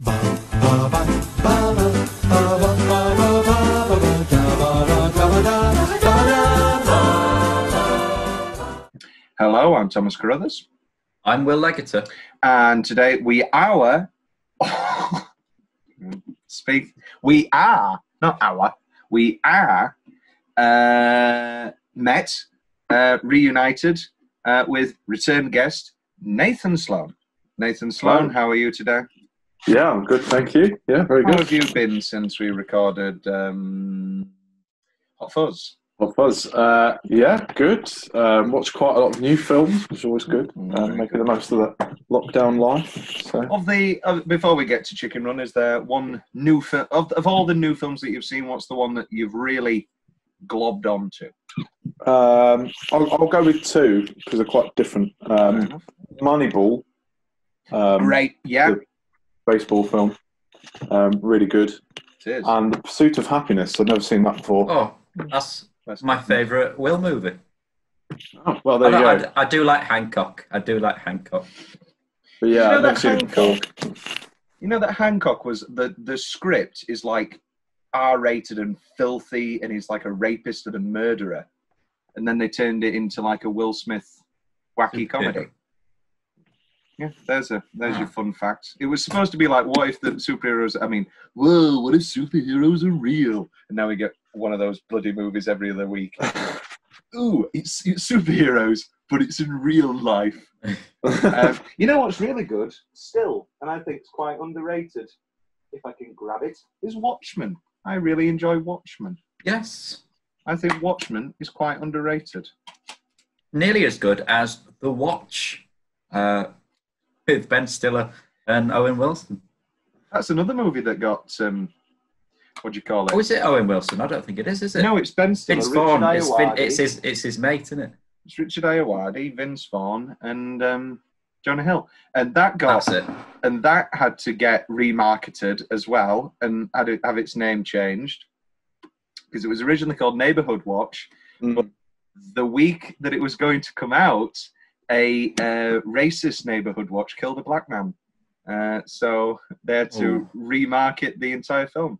Hello, I'm Thomas Carruthers, I'm Will Leggetter. and today we are speak. We are not our. We are uh, met, uh, reunited uh, with return guest Nathan Sloane. Nathan Sloane, Hello. how are you today? Yeah, I'm good, thank you. Yeah, very How good. have you been since we recorded um, Hot Fuzz? Hot Fuzz. Uh, yeah, good. Um, watched quite a lot of new films, which is always good. Mm, very making the most of the lockdown life. So, Of the uh, before we get to Chicken Run, is there one new film of, of all the new films that you've seen? What's the one that you've really globbed onto? um, I'll, I'll go with two because they're quite different. Um. Moneyball, um, Great, yeah, the- baseball film, um, really good. it is. And The Pursuit of Happiness. I've never seen that before. Oh, that's That's my favourite Will movie. Oh, well, there you I, go. I, I do like Hancock. I do like Hancock. But You yeah, know I've that never seen it. Hancock? You know that Hancock was the the script is like R-rated and filthy, and he's like a rapist and a murderer, and then they turned it into like a Will Smith wacky comedy. Yeah, there's a there's your fun facts. It was supposed to be like, what if the superheroes? I mean, whoa, what if superheroes are real? And now we get one of those bloody movies every other week. Ooh, it's, it's superheroes, but it's in real life. um, you know what's really good still, and I think it's quite underrated. If I can grab it, is Watchmen. I really enjoy Watchmen. Yes, I think Watchmen is quite underrated. nearly as good as The Watch uh, with Ben Stiller and Owen Wilson. That's another movie that got um, what do you call it? Oh, is it Owen Wilson? I don't think it is, is it? no, it's Ben Stiller, Vince Vaughn. It's, Vin, it's, his, it's his mate, isn't it? It's Richard Ayoade, Vince Vaughn, and um, Jonah Hill, and that got That's it. and that had to get remarketed as well and had it, have its name changed because it was originally called Neighborhood Watch. Mm. The week that it was going to come out, a uh, racist neighborhood watch killed a black man. Uh, so there to Ooh. remarket the entire film.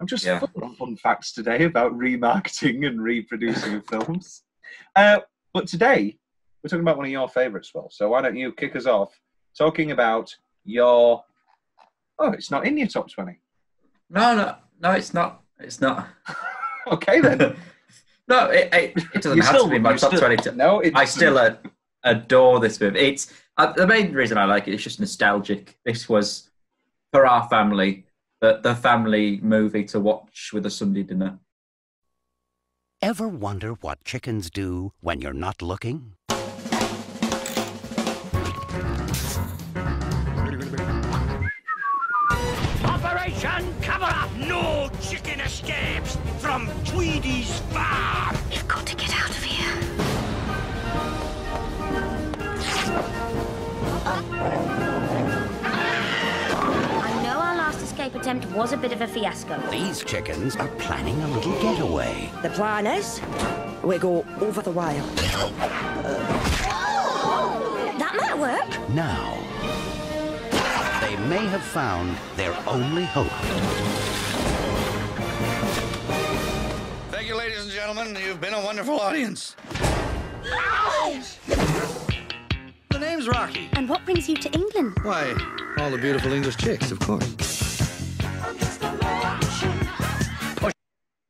I'm just Yeah. full of fun facts today about remarketing and reproducing of films. Uh, but today, we're talking about one of your favourites, Will. So why don't you kick us off talking about your. Oh, it's not in your top 20. No, no, no, it's not. It's not. Okay, then. no, it, it, it doesn't You have to be my top still- 20. to- No, I still uh, adore this movie. It's uh, the main reason I like it. it is just nostalgic. This was for our family, the the family movie to watch with a Sunday dinner. Ever wonder what chickens do when you're not looking? Operation Cover Up! No chicken escapes from Tweedy's farm! We've got to get out of here. I know our last escape attempt was a bit of a fiasco. These chickens are planning a little getaway. The plan is we go over the wire. That might work. Now, they may have found their only hope. Thank you, ladies and gentlemen. You've been a wonderful audience. The name's Rocky. And what brings you to England? Why, all the beautiful English chicks, of course.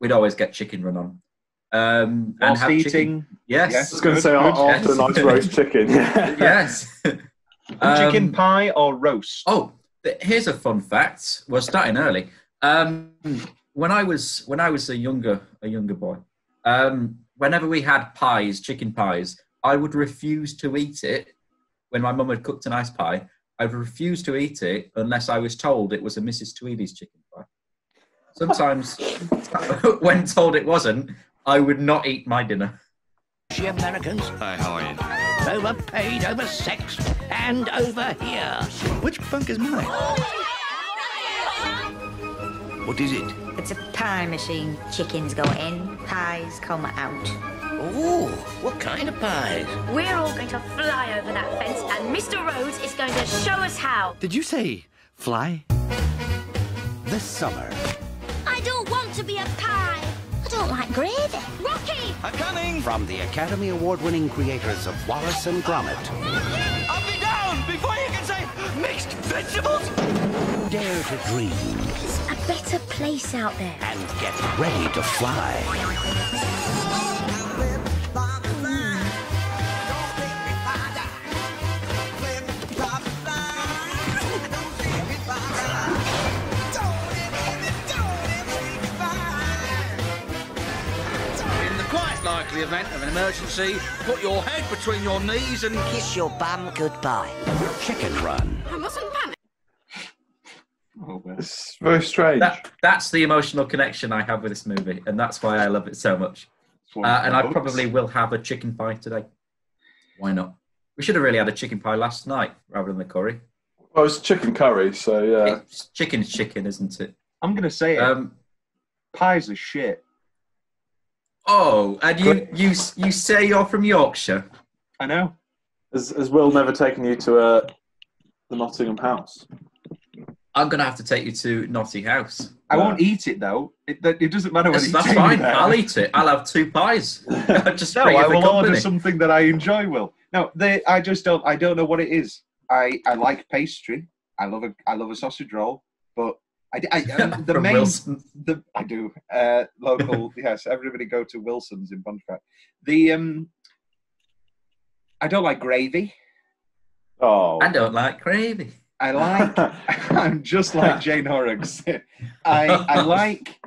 We'd always get chicken run on. Um, and have eating. chicken. Yes. Yes. I was going to say Good, good. after a nice roast chicken. Yeah. yes. Chicken Um, pie or roast? Oh, th- here's a fun fact. We're starting early. Um, when I was when I was a younger a younger boy, um, whenever we had pies, chicken pies, I would refuse to eat it. When my mum had cooked a nice pie, I would refuse to eat it unless I was told it was a Mrs. Tweedy's chicken pie. Sometimes, when told it wasn't, I would not eat my dinner. She Americans. Hi, how are you? Overpaid, oversexed, and over here. Which bunk is mine? What is it? It's a pie machine. Chickens go in, pies come out. Ooh, what kind of pies? We're all going to fly over that fence, and Mr. Rhodes is going to show us how. Did you say fly? this summer. I don't want to be a pie. I don't like gravy. Rocky! I'm coming! From the Academy Award winning creators of Wallace and Gromit, I'll be down before you can say mixed vegetables! dare to dream There's a better place out there. and get ready to fly. Quite likely event of an emergency, put your head between your knees and Kiss your bum goodbye. Chicken Run. I mustn't well. It's very strange. That that's the emotional connection I have with this movie, and that's why I love it so much. Uh, and I those. probably will have a chicken pie today. Why not? We should have really had a chicken pie last night rather than the curry. Well, it's chicken curry, so yeah. It's chicken's chicken, isn't it? I'm gonna say it. Um, Pies are shit. Oh, and you you you say you're from Yorkshire? I know. Has, has Will never taken you to uh, the Nottingham House? I'm gonna have to take you to Notting House. I Yeah. won't eat it though. It, that- it doesn't matter when That's, you that's take me fine. there. I'll eat it. I'll have two pies. just No, bring I for will order company. something that I enjoy. Will no, they. I just don't. I don't know what it is. I I like pastry. I love a I love a sausage roll, but I, I um, the main Wilson. the I do uh, local. yes, everybody go to Wilson's in Pontefract. The um, I don't like gravy. Oh. I don't like gravy. I like. I'm just like Jane Horrocks. I I like.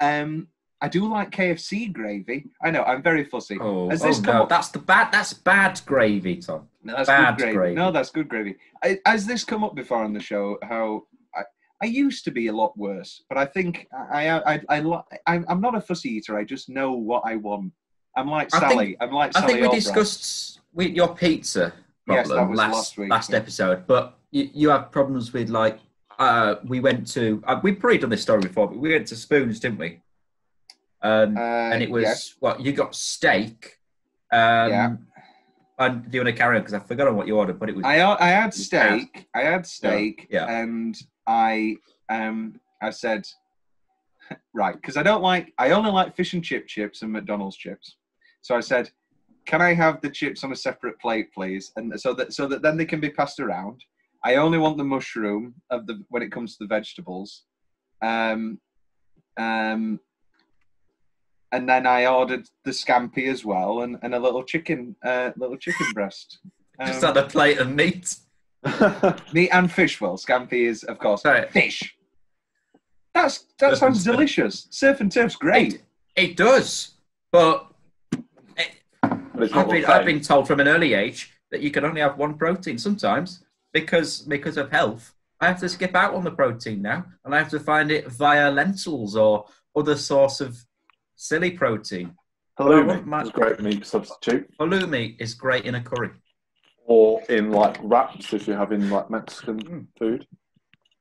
Um, I do like KFC gravy. I know. I'm very fussy. Oh, Has oh this come no, up- that's the bad. That's bad gravy, Tom. No, that's Bad good gravy. gravy. No, that's good gravy. I, has this come up before on the show? How I, I used to be a lot worse, but I think I I I, I, I'm, I'm not a fussy eater. I just know what I want. I'm like I think- Sally. I'm like Sally. I Sally. think we Albright. discussed with your pizza problem was last last week, last yeah. episode, but you, you have problems with like uh, we went to uh, we've probably done this story before, but we went to Spoons, didn't we? Um, Uh, and it was yes. what you got steak. Um, Yeah. And do you want to carry on because I've forgotten what you ordered, but it was I I had steak. I had steak. Yeah. And I um I said right because I don't like I only like fish and chip chips and McDonald's chips. So I said, can I have the chips on a separate plate, please? And so that so that then they can be passed around. I only want the mushroom of the when it comes to the vegetables. Um, um, and then I ordered the scampi as well, and, and a little chicken, uh, little chicken breast. just Um, had a plate of meat. Meat and fish. Well, scampi is, of course, Sorry. fish. That's that Surf sounds delicious. Surf and turf's great. It, it does, but it, But I've been, I've been told from an early age that you can only have one protein sometimes because because of health. I have to skip out on the protein now, and I have to find it via lentils or other source of silly protein. Halloumi My- is great meat substitute. Halloumi is great in a curry. Or in like wraps if you're having like Mexican Mm. food.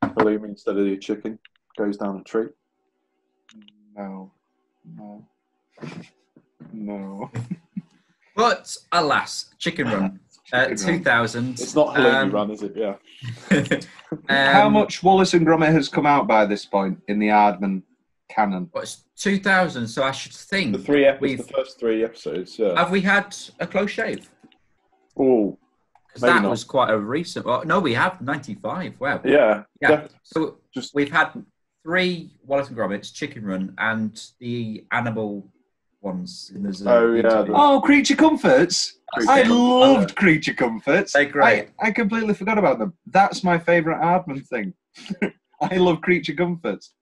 Halloumi instead of your chicken goes down a treat. No, no, no. But alas, Chicken Run, uh, 2000. It's not halloumi um, run, is it? Yeah. How um, much Wallace and Gromit has come out by this point in the Aardman canon? Well, it's 2000, so I should think. The three ep- we've- the first three episodes, yeah. Have we had a close shave? Oh, Because that not. was quite a recent. Well, no, we have 95. Wow. yeah. Yeah. def- So Just we've had three Wallace and Gromits, Chicken Run, and the animal ones in the zoo. Oh, yeah, the- Oh, Creature Comforts. That's I it. loved Creature Comforts. They're great. I, I completely forgot about them. That's my favourite Aardman thing. I love Creature Comforts.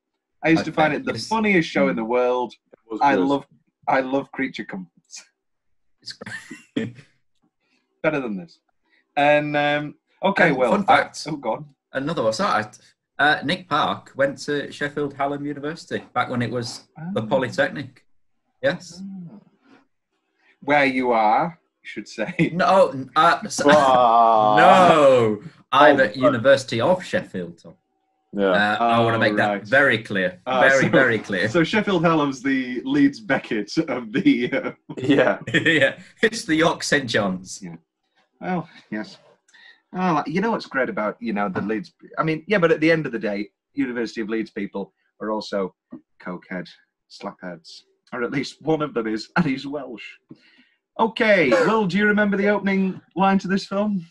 I used to find it the yes. funniest show in the world. I good. love I love Creature Comforts. It's great. Better than this. And um, okay, And well, fun fact. I, oh, God. Another one. So I, uh, Nick Park went to Sheffield Hallam University back when it was the Ah. Polytechnic. Yes. Where you are, you should say. No. Uh, so- Ah. no. I'm Oh, at University of Sheffield. Tom. Yeah. Uh, I want to Oh, make that very clear. Ah, very, so- very clear. So Sheffield Hallam's the Leeds Beckett of the. Uh, yeah. yeah, it's the York St John's. Well, yes. Oh, you know what's great about you know the Leeds? I mean, yeah, but at the end of the day, University of Leeds people are also cokehead slapheads, or at least one of them is, and he's Welsh. Okay, Will, do you remember the opening line to this film?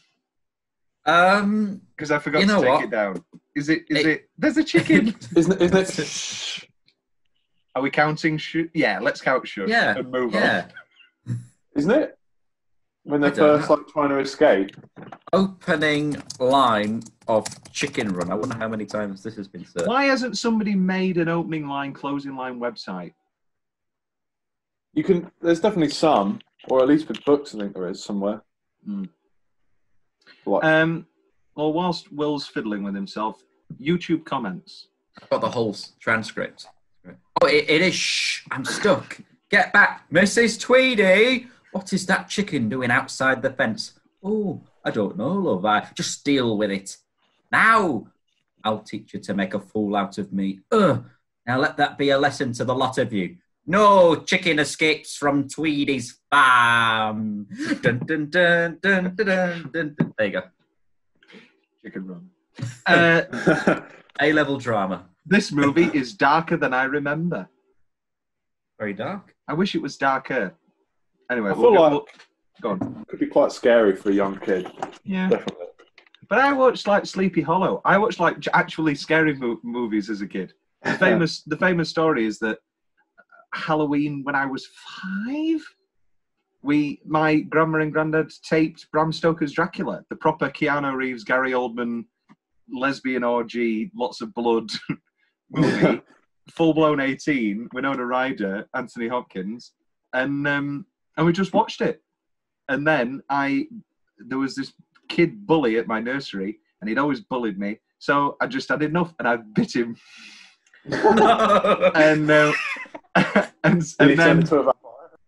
Um, Because I forgot You know to take what? it down. Is it? Is It- it? There's a chicken. Isn't it? Isn't it? Shh. Are we counting? Shoot? Yeah, let's count shoot. yeah, and move yeah. Isn't it? When they're first know. like trying to escape. Opening line of Chicken Run. I wonder how many times this has been on. said. Why hasn't somebody made an opening line, closing line website? You can. There's definitely some, or at least with books, I think there is somewhere. Hmm. Like, Um, well, whilst Will's fiddling with himself, YouTube comments. I've got the whole transcript. Oh, it, it is. Shh, I'm stuck. Get back, Mrs. Tweedy. What is that chicken doing outside the fence? Oh, I don't know, love. I just deal with it. Now, I'll teach you to make a fool out of me. Ugh. Now let that be a lesson to the lot of you. No chicken escapes from Tweedy's farm. Dun, dun, dun, dun, dun, dun, dun, dun. There you go. Chicken Run. Uh, A level drama. this movie is darker than I remember. Very dark. I wish it was darker. Anyway, I we'll feel go, like go on. could be quite scary for a young kid. Yeah, Definitely. but I watched like Sleepy Hollow. I watched like actually scary mo- movies as a kid. The famous, the famous story is that Halloween when I was five, we, my grandma and granddad taped Bram Stoker's Dracula, the proper Keanu Reeves, Gary Oldman, lesbian orgy, lots of blood movie, full blown eighteen, Winona Ryder, Anthony Hopkins, and um, and we just watched it. And then I, there was this kid bully at my nursery, and he'd always bullied me. So I just had enough, and I bit him, and uh, and, and then into a vampire?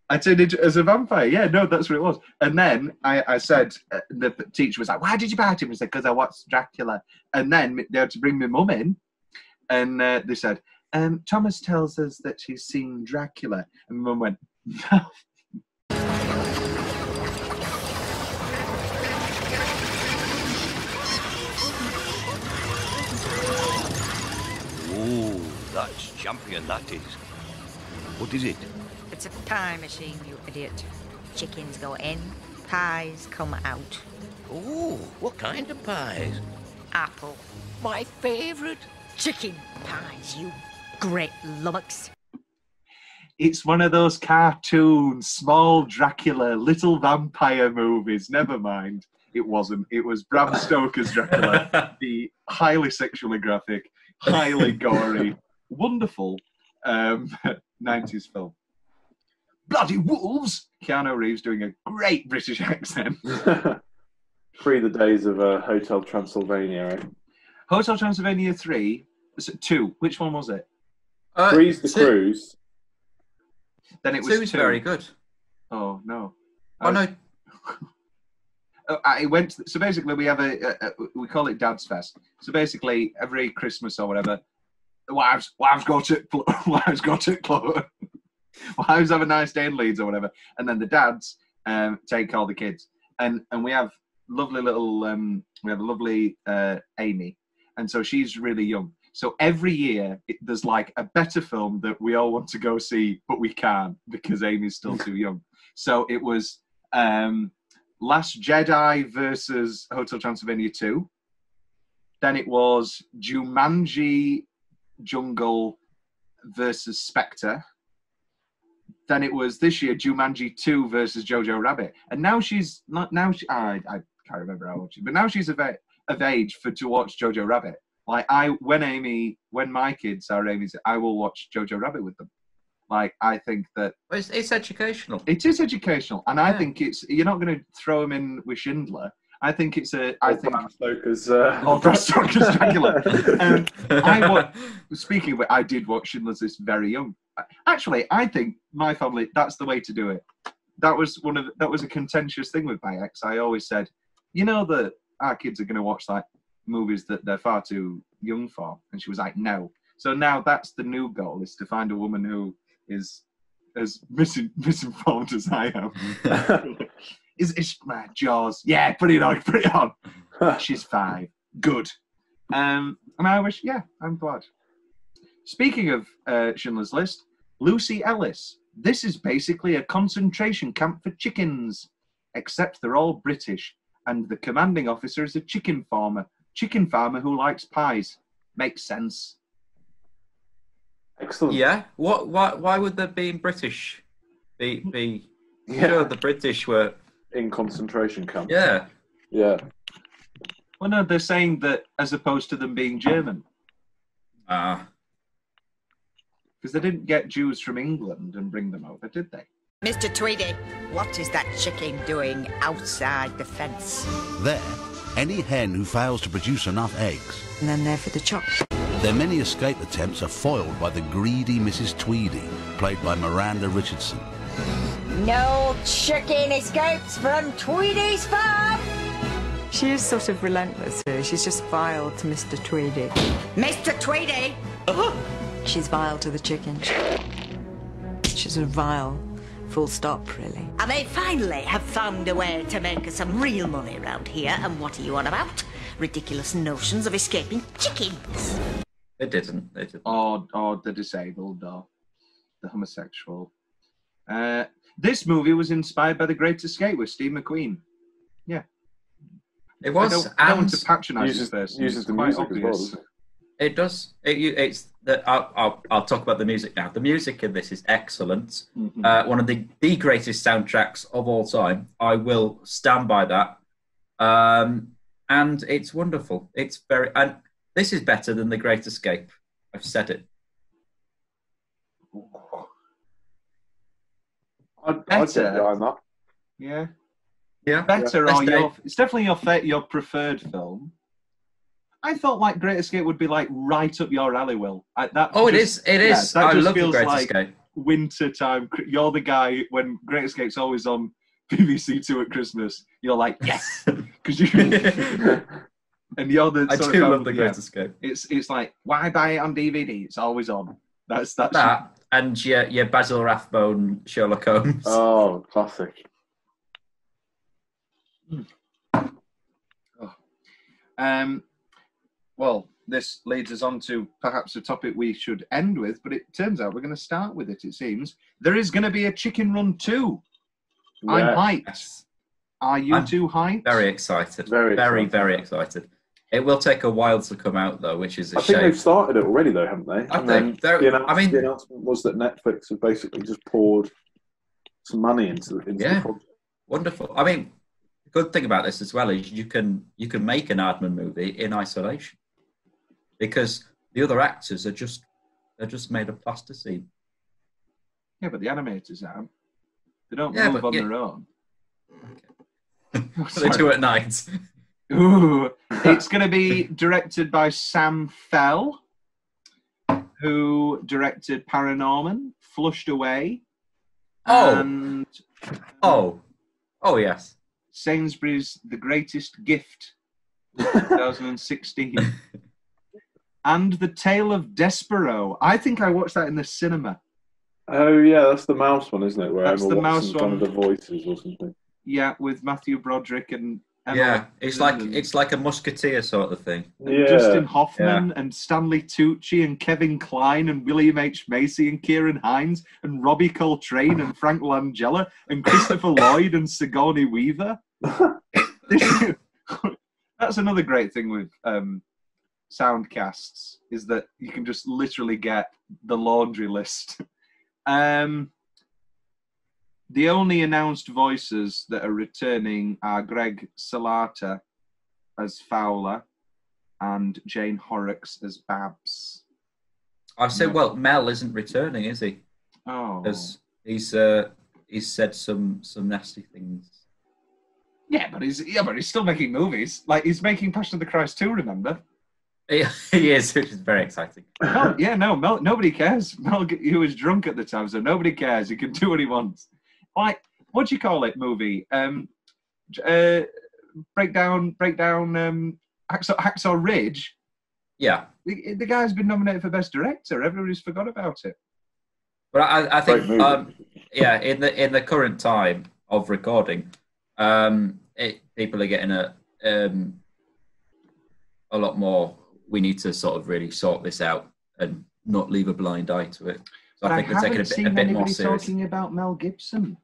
I turned into as a vampire. Yeah, no, that's what it was. And then I, I said, uh, the teacher was like, "Why did you bite him?" I said, "Because I watched Dracula." And then they had to bring my mum in, and uh, they said, um, "Thomas tells us that he's seen Dracula." And my mum went, "No." Ooh, that's champion, that is. What is it? It's a pie machine, you idiot. Chickens go in, pies come out. Oh, what kind of pies? Apple. My favourite. Chicken pies, you great lummox. It's one of those cartoon, small Dracula, little vampire movies. Never mind. It wasn't. It was Bram Stoker's Dracula, the highly sexually graphic, highly gory, wonderful um, 90s film. Bloody wolves! Keanu Reeves doing a great British accent. Free the days of uh, Hotel Transylvania. Eh? Hotel Transylvania 3, s- 2, which one was it? Uh, Three's the two- cruise. Then it was Two's 2. very good. Oh, no. Oh no, Uh, I went. To, so basically, we have a, a, a we call it Dad's Fest. So basically, every Christmas or whatever, the wives wives go to wives go to club. wives have a nice day in Leeds or whatever, and then the dads um, take all the kids, and and we have lovely little um, we have a lovely uh, Amy, and so she's really young. So every year it, there's like a better film that we all want to go see, but we can't because Amy's still too young. So it was. Um, Last Jedi versus Hotel Transylvania 2. Then it was Jumanji Jungle versus Spectre. Then it was this year Jumanji 2 versus Jojo Rabbit. And now she's not now she I, I can't remember how old she but now she's of, of age for to watch Jojo Rabbit. Like I when Amy when my kids are Amy's I will watch Jojo Rabbit with them. Like I think that it's, it's educational. it is educational, and I think it's you're not going to throw him in with Schindler. I think it's a. I Or think Bram Stoker's. Uh... Or Bram Stoker's Dracula. Um, I wa- speaking of it, I did watch Schindler's List very young. Actually, I think my family that's the way to do it. That was one of the, that was a contentious thing with my ex. I always said, you know that our kids are going to watch like movies that they're far too young for, and she was like, no. So now that's the new goal: is to find a woman who is as misin- misinformed as I am. is is my Jaws? Yeah, put it on, put it on. She's five. Good. Um, And I wish, yeah, I'm glad. Speaking of uh, Schindler's List, Lucy Ellis. This is basically a concentration camp for chickens, except they're all British, and the commanding officer is a chicken farmer. Chicken farmer who likes pies. Makes sense. Excellent. Yeah. What? Why? Why would there being British be be? Yeah. Sure, the British were. In concentration camps. Yeah. Yeah. Well, no, they're saying that as opposed to them being German, Ah. because they didn't get Jews from England and bring them over, did they? Mr. Tweedy, what is that chicken doing outside the fence? There, any hen who fails to produce enough eggs, And then there for the chop. Their many escape attempts are foiled by the greedy Mrs. Tweedy, played by Miranda Richardson. No chicken escapes from Tweedy's farm! She is sort of relentless. really. She's just vile to Mr. Tweedy. Mr. Tweedy! Uh-huh. She's vile to the chicken. She's a vile, full stop, really. And they finally have found a way to make some real money around here. And what are you on about? Ridiculous notions of escaping chickens. They didn't. They didn't. or or the disabled or the homosexual. Uh, this movie was inspired by The Great Escape with Steve McQueen. Yeah. It I was. don't, I don't want and- to patronise this Uses, person. uses it's the quite music as well. it? It does. It, you- it's the, I'll, I'll, I'll talk about the music now. The music in this is excellent. Mhm. Uh, one of the, the greatest soundtracks of all time. I will stand by that. Um, and it's wonderful. It's very, and this is better than The Great Escape. I've said it. I'd, I'd Better. get that. yeah, Yeah. better Best or your. It's definitely your fa- your preferred film. I thought like Great Escape would be like right up your alley, Will. I, that Oh, it just- is. It yeah, is. that I just love The feels Great like Escape. winter time. You're the guy when Great Escape's always on BBC Two at Christmas. You're like yes, because you and the other. I sort do of love The yeah. Escape. It's it's like why buy it on DVD? It's always on. That's that's That and your, your Basil Rathbone Sherlock Holmes. Oh, classic. Um, well, this leads us on to perhaps a topic we should end with, but it turns out we're going to start with it. It seems there is going to be a Chicken Run two. I'm hyped. Yes. Are you I'm too hyped? Very excited. Very very, excited. very excited. It will take a while to come out though, which is a I think they've started it already, though, haven't they? Have And they? then the, announce- I mean- the announcement was that Netflix have basically just poured some money into, into Yeah. the project. Wonderful. I mean, the good thing about this as well is you can you can make an Aardman movie in isolation because the other actors are just they're just made of plasticine. Yeah, but the animators aren't. They don't Yeah, move on yeah. their own. What do they do at night. Ooh, it's going to be directed by Sam Fell, who directed Paranorman, Flushed Away, Oh. and Oh, oh yes. Sainsbury's The Greatest Gift, 2016, and The Tale of Despereaux. I think I watched that in the cinema. Oh, yeah, that's the mouse one, isn't it? Where That's Emma the mouse Watson's one of one. the voices or something. Yeah, with Matthew Broderick and Emma yeah, it's like Watson it's like a musketeer sort of thing. and Yeah. Dustin Hoffman and Stanley Tucci and Kevin Kline and William H Macy and Ciarán Hinds and Robbie Coltrane and Frank Langella and Christopher Lloyd and Sigourney Weaver. That's another great thing with um, soundcasts is that you can just literally get the laundry list. um, the only announced voices that are returning are Greg Salata as Fowler and Jane Horrocks as Babs. I say, well, Mel isn't returning, is he? Oh, Because he's uh, he's said some some nasty things. yeah, but he's yeah, but he's still making movies. Like he's making Passion of the Christ too. Remember? He, he is, which is very exciting. Mel, yeah, no, Mel, nobody cares. Mel, he was drunk at the time, so nobody cares. He can do what he wants. Like, what do you call it? Movie? Um, uh, breakdown, breakdown. Um, Hacksaw, Hacksaw Ridge. Yeah, The, the guy's been nominated for best director. Everybody's forgot about it. but I, I think um, yeah, in the in the current time of recording, um, it, people are getting a um, a lot more we need to sort of really sort this out and not leave a blind eye to it. So But I I think we're taking a bit, a bit more anybody serious. talking about Mel Gibson.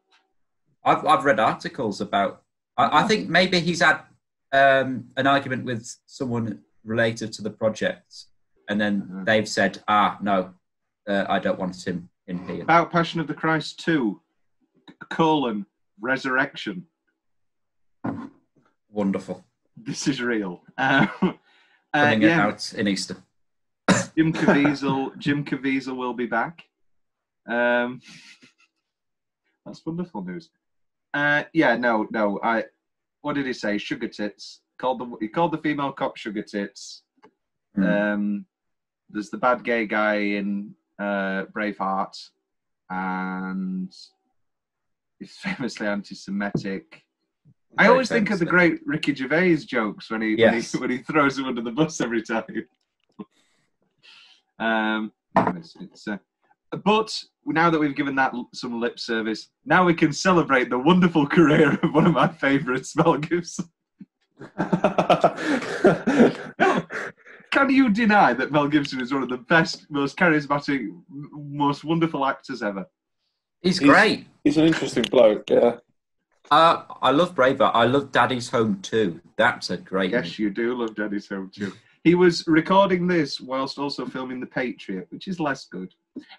I've I've read articles about. I, I think maybe he's had um, an argument with someone related to the project, and then Uh-huh. they've said, "Ah, no, uh, I don't want him in here." About Passion of the Christ 2, colon, resurrection. Wonderful. This is real. Um, uh, yeah, out in Easter. Jim Caviezel, Jim Caviezel will be back. Um, that's wonderful news. Uh, yeah, no, no. I. What did he say? Sugar tits. Called the he called the female cop sugar tits. Hmm. Um, there's the bad gay guy in uh, Braveheart, and he's famously anti-Semitic. I always think of the great Ricky Gervais jokes when he Yes. when he when he throws him under the bus every time. um, it's, it's, uh, but now that we've given that some lip service, now we can celebrate the wonderful career of one of my favourites, Mel Gibson. Can you deny that Mel Gibson is one of the best, most charismatic, most wonderful actors ever? He's He's- great. He's an interesting bloke. Yeah. Uh, I love Braver. I love Daddy's Home too. That's a great. Yes, movie. you do love Daddy's Home too. He was recording this whilst also filming The Patriot, which is less good.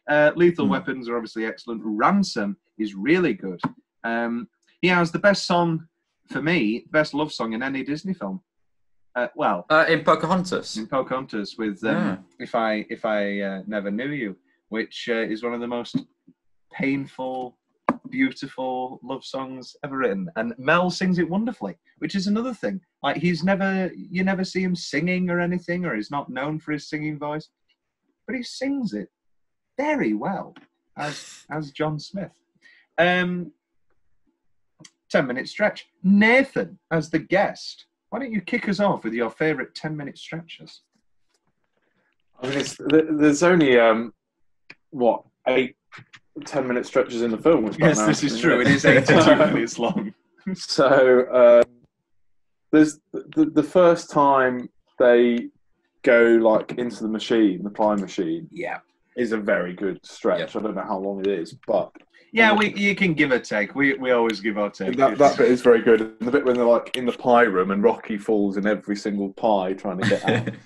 Uh, Lethal Hmm. Weapons are obviously excellent. Ransom is really good. Um, he has the best song for me, best love song in any Disney film. Uh, well, Uh, in Pocahontas. in Pocahontas with um, Yeah. "If I If I uh, Never Knew You," which uh, is one of the most painful, beautiful love songs ever written, and Mel sings it wonderfully, which is another thing. Like he's never, you never see him singing or anything, or he's not known for his singing voice, but he sings it very well as as John Smith. Um, ten minute stretch. Nathan as the guest. Why don't you kick us off with your favourite ten minute stretches? I mean, it's, there's only um, what eight, ten minute stretches in the film. Which Yes, this is true. It is 82 minutes long. So um, there's the, the first time they go like into the machine, the pie machine, Yeah. Is a very good stretch. I don't know how long it is, but Yeah, we you can give or take. We we always give or take. that, that bit is very good. And the bit when they're like in the pie room and Rocky falls in every single pie trying to get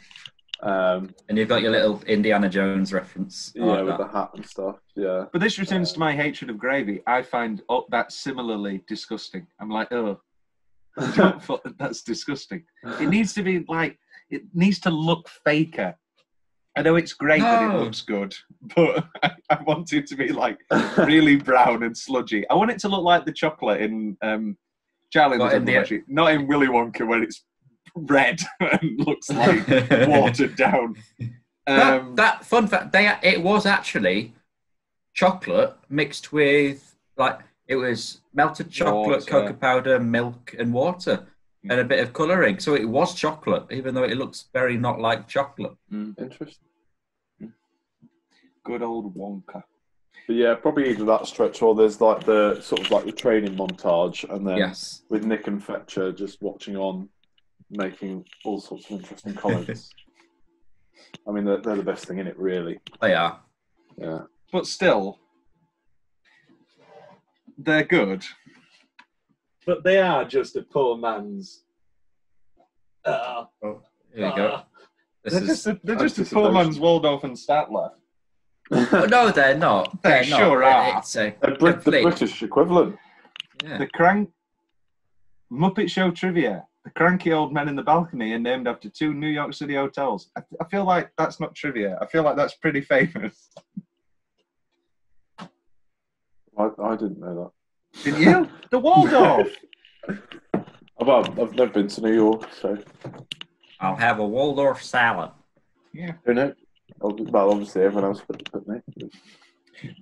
out. um, and you've got your little Indiana Jones reference. I yeah, like with that. the hat and stuff. Yeah. But this returns to my hatred of gravy. I find oh, that similarly disgusting. I'm like, oh, that's disgusting. It needs to be like, it needs to look faker. I know it's great that it looks good, but I, I want it to be like really brown and sludgy. I want it to look like the chocolate in um, Charlie Not in the- Machine, not in Willy Wonka where it's red and looks like watered down. That- Um, that fun fact, they it was actually chocolate mixed with like it was melted chocolate, Water. cocoa powder, milk, and water, and a bit of colouring. So it was chocolate, even though it looks very not like chocolate. Interesting. Good old Wonka. But yeah, probably either that stretch or there's like the sort of like the training montage, and then Yes. with Nick and Fetcher just watching on, making all sorts of interesting comments. I mean, they're, they're the best thing in it, really. They are. Yeah. but still, they're good. But they are just a poor man's. Uh, Oh, here we go. This they're is just a, they're just a poor man's Waldorf and Statler. Oh, no, they're not. They They're sure not. are. It's a They're Brit- the British equivalent. yeah. The crank Muppet Show trivia. The cranky old men in the balcony are named after two New York City hotels. I, I feel like that's not trivia. I feel like that's pretty famous. I, I didn't know that. Didn't you? the Waldorf. that. Well, I've never been to New York, so I'll have a Waldorf salad. yeah. who knows? Ob- Well, obviously everyone else but, but me.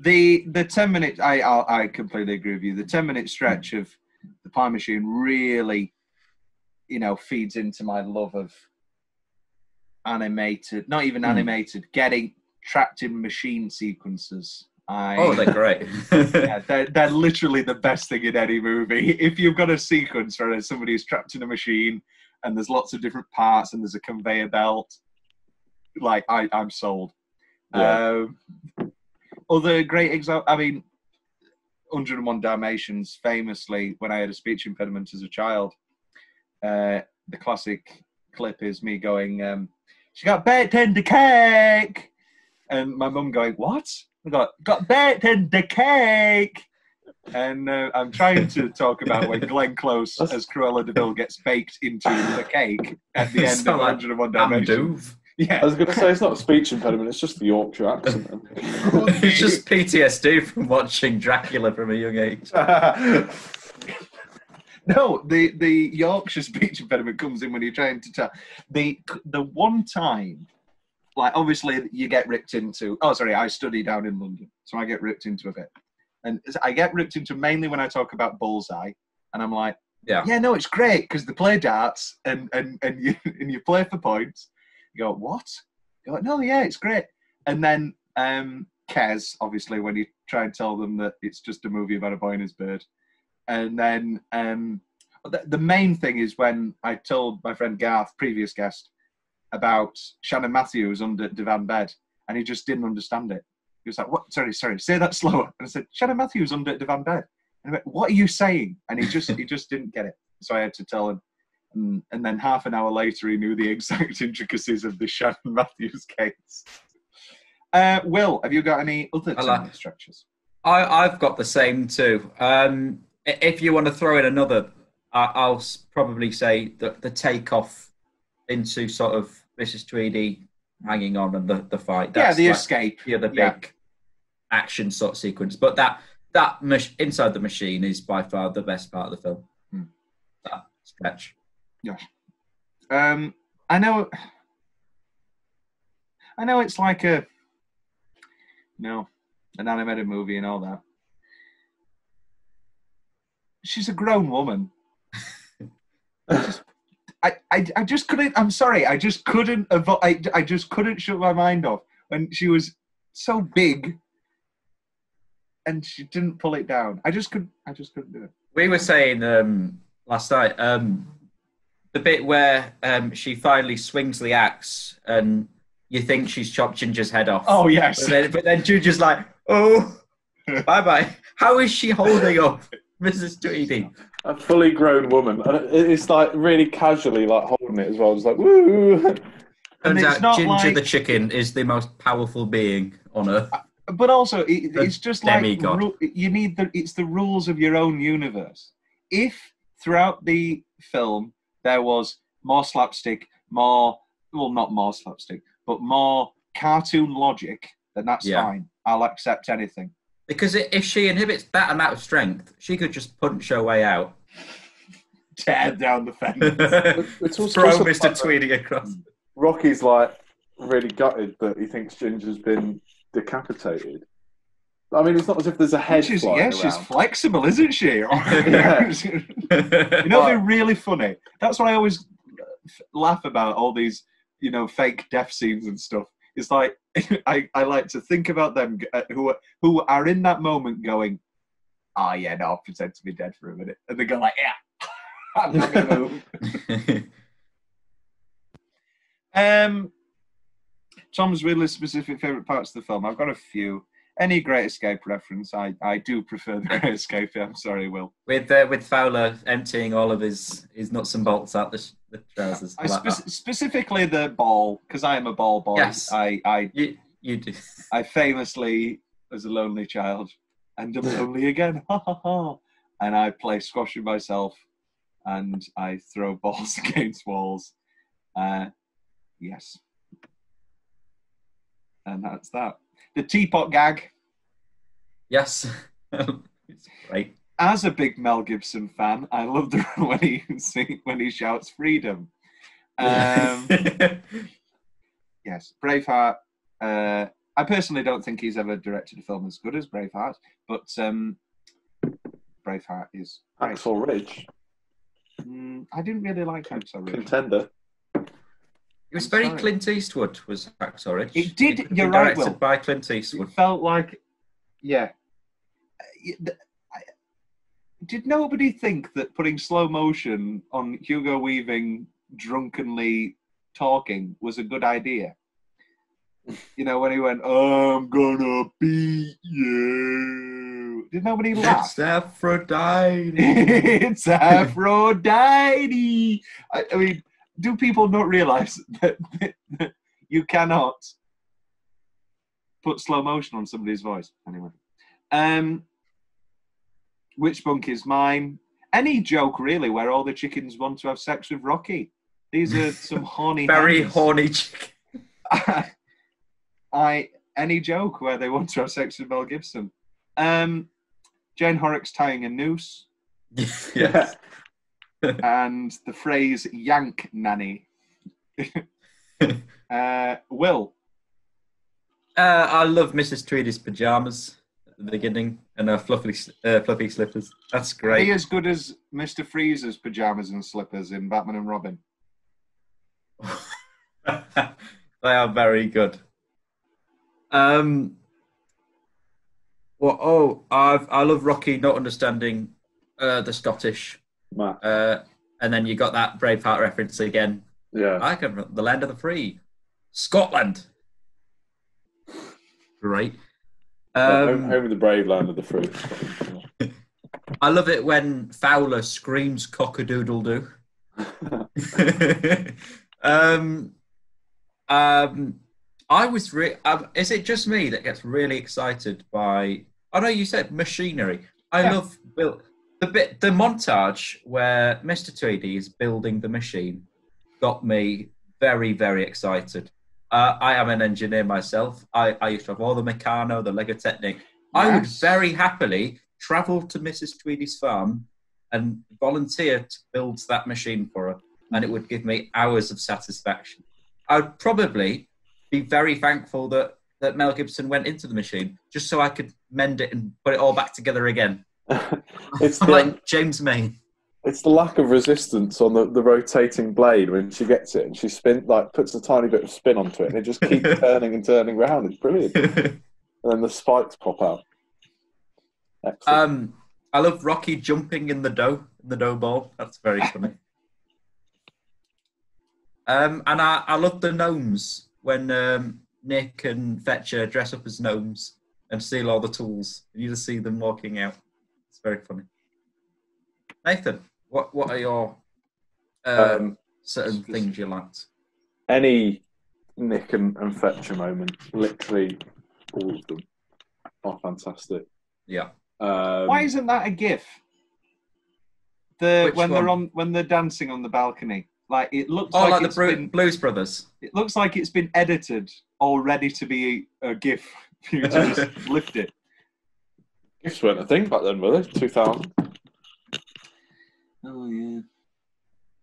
The the ten minute I, I I completely agree with you. The ten minute stretch of the pie machine really, you know, feeds into my love of animated, not even Hmm. animated, getting trapped in machine sequences. I, Oh, they're great. yeah, they're, they're literally the best thing in any movie. If you've got a sequence where somebody's trapped in a machine and there's lots of different parts and there's a conveyor belt, like I, I'm sold. Yeah. Um, other great example. I mean, 101 Dalmatians. Famously, when I had a speech impediment as a child, uh, the classic clip is me going, um, "She got baked in the cake," and my mum going, "What?" I got got baked in the cake. And uh, I'm trying to talk about when Glenn Close as Cruella de Vil gets baked into the cake at the end of 101 Dalmatians. Amduve. Yeah, I was going to say it's not a speech impediment; it's just the Yorkshire accent. it's just PTSD from watching Dracula from a young age. No, the the Yorkshire speech impediment comes in when you're trying to tell the the one time, like obviously you get ripped into. Oh, sorry, I study down in London, so I get ripped into a bit, and I get ripped into mainly when I talk about Bullseye, and I'm like, Yeah. yeah, no, it's great because they play darts and and and you and you play for points. You go, what? You go, no, yeah, it's great. And then um, Kes, obviously, when you try and tell them that it's just a movie about a boy and his bird. And then um, the, the main thing is when I told my friend Garth, previous guest, about Shannon Matthews under Divan Bed, and he just didn't understand it. He was like, "What? Sorry, sorry, say that slower." And I said, "Shannon Matthews under Divan Bed." And I went, "What are you saying?" And he just he just didn't get it. So I had to tell him. And, and then half an hour later, he knew the exact intricacies of the Shannon Matthews case. Uh, Will, have you got any other like- structures? I, I've got the same too. Um, if you want to throw in another, I, I'll probably say the, the takeoff into sort of Mrs. Tweedy hanging on and the, the fight. yeah, the like escape. the other big Yeah. action sort of sequence. But that that mach- inside the machine is by far the best part of the film. Hmm. That stretch. Yeah. Um, I know. I know it's like a, no, an animated movie and all that. She's a grown woman. I, just, I, I, I just couldn't. I'm sorry. I just couldn't. Avo- I, I just couldn't shut my mind off when she was so big, and she didn't pull it down. I just couldn't. I just couldn't do it. We were saying um, last night um, the bit where um, she finally swings the axe and you think she's chopped Ginger's head off. Oh yes. But then, but then Ginger's like, oh, bye bye. How is she holding up Mrs. Tweedy? a fully grown woman, and it's like really casually like holding it as well, just like woo. And Turns it's out not Ginger like- the chicken is the most powerful being on earth. but also it, The it's just like demigod. ru- you need the it's the rules of your own universe if throughout the film there was more slapstick more well not more slapstick but more cartoon logic then that's Yeah. fine i'll accept anything Because if she inhibits that amount of strength, she could just punch her way out. tear down the fence It's also, Throw Mr. like Tweedy across. Rocky's like really gutted that he thinks Ginger's been decapitated. I mean, it's not as if there's a head she's, yeah around. she's flexible isn't she? You know they're really funny. That's what i always laugh about all these you know fake death scenes and stuff. It's like i, I like to think about them uh, who are, who are in that moment going oh yeah no i'll pretend to be dead for a minute. And they go like yeah. I'm not gonna move. Um tom's really specific favorite parts of the film. I've got a few any great escape reference i i do prefer the great escape i'm sorry will with uh, with Fowler emptying all of his, his nuts and bolts out the, sh- the trousers. I like spec- specifically the ball because I am a ball boy. Yes. I, I You you do. I famously was a lonely child and I'm lonely again. Ha ha ha. And I play squash with myself and I throw balls against walls. Uh, yes. And that's that. The teapot gag. Yes, it's great. As a big Mel Gibson fan, I love the when he sing, when he shouts freedom. Um, yes, Braveheart. Uh, I personally don't think he's ever directed a film as good as Braveheart, but um, Braveheart is. great. Axel Ridge, Mm, I didn't really like Hacksaw Ridge. contender. It was very. Clint Eastwood. Was Hacksaw Ridge. It did- It you're right, directed Will. By Clint Eastwood. It felt like, yeah. Uh, y- the- I- Did nobody think that putting slow motion on Hugo Weaving drunkenly talking was a good idea? You know when he went, "I'm gonna beat you." Did nobody laugh? It's Aphrodite. it's Aphrodite. I, I mean, do people not realize that, that you cannot put slow motion on somebody's voice? Anyway, um, which bunk is mine? Any joke really, where all the chickens want to have sex with Rocky? These are some horny, Very horny chicken. I any joke where they want to have sex with Mel Gibson. Um, Jane Horrocks tying a noose. yes. And the phrase "yank nanny." uh, Will, Uh, I love Mrs. Tweedy's pajamas at the beginning and her fluffy, uh, fluffy slippers. That's are great. he as good as Mister Freeze's pajamas and slippers in Batman and Robin? they are very good. Um. Well, oh, I've, I love Rocky not understanding uh, the Scottish, Matt. Uh, and then you got that Braveheart reference again. Yeah. I from the land of the free, Scotland. Great. Um, of the brave, land of the free. I love it when Fowler screams cock-a-doodle doo. um, um, I was re- um, is it just me that gets really excited by? I know you said machinery. I Yeah. love build the bit the montage where Mr. Tweedy is building the machine got me very very excited. Uh, I am an engineer myself. I, I used to have all the Meccano, the Lego Technic. I would very happily travel to Mrs. Tweedy's farm and volunteer to build that machine for her, and it would give me hours of satisfaction. I'd probably be very thankful that, that Mel Gibson went into the machine just so I could mend it and put it all back together again. it's the, like James May. it's the lack of resistance on the, the rotating blade when she gets it and she spin like puts a tiny bit of spin onto it and it just keeps turning and turning round. It's brilliant. And then the spikes pop out. Excellent. um, I love Rocky jumping in the dough, in the dough ball. That's very funny. Um, and I, I love the gnomes when um, Nick and Fetcher dress up as gnomes and steal all the tools. You just see them walking out. It's very funny. Nathan, what what are your uh, Um, certain things you liked? any Nick and, and Fetcher moment, literally all of them are fantastic. Yeah. Um, Why isn't that a GIF? The Which when they're on when they're dancing on the balcony, like it looks Oh, like, like, the it's Bru- been Blues Brothers. it looks like it's been edited all ready to be a, a GIF for you just lift it. Gifts weren't a thing back then, were they? 2000. Oh yeah.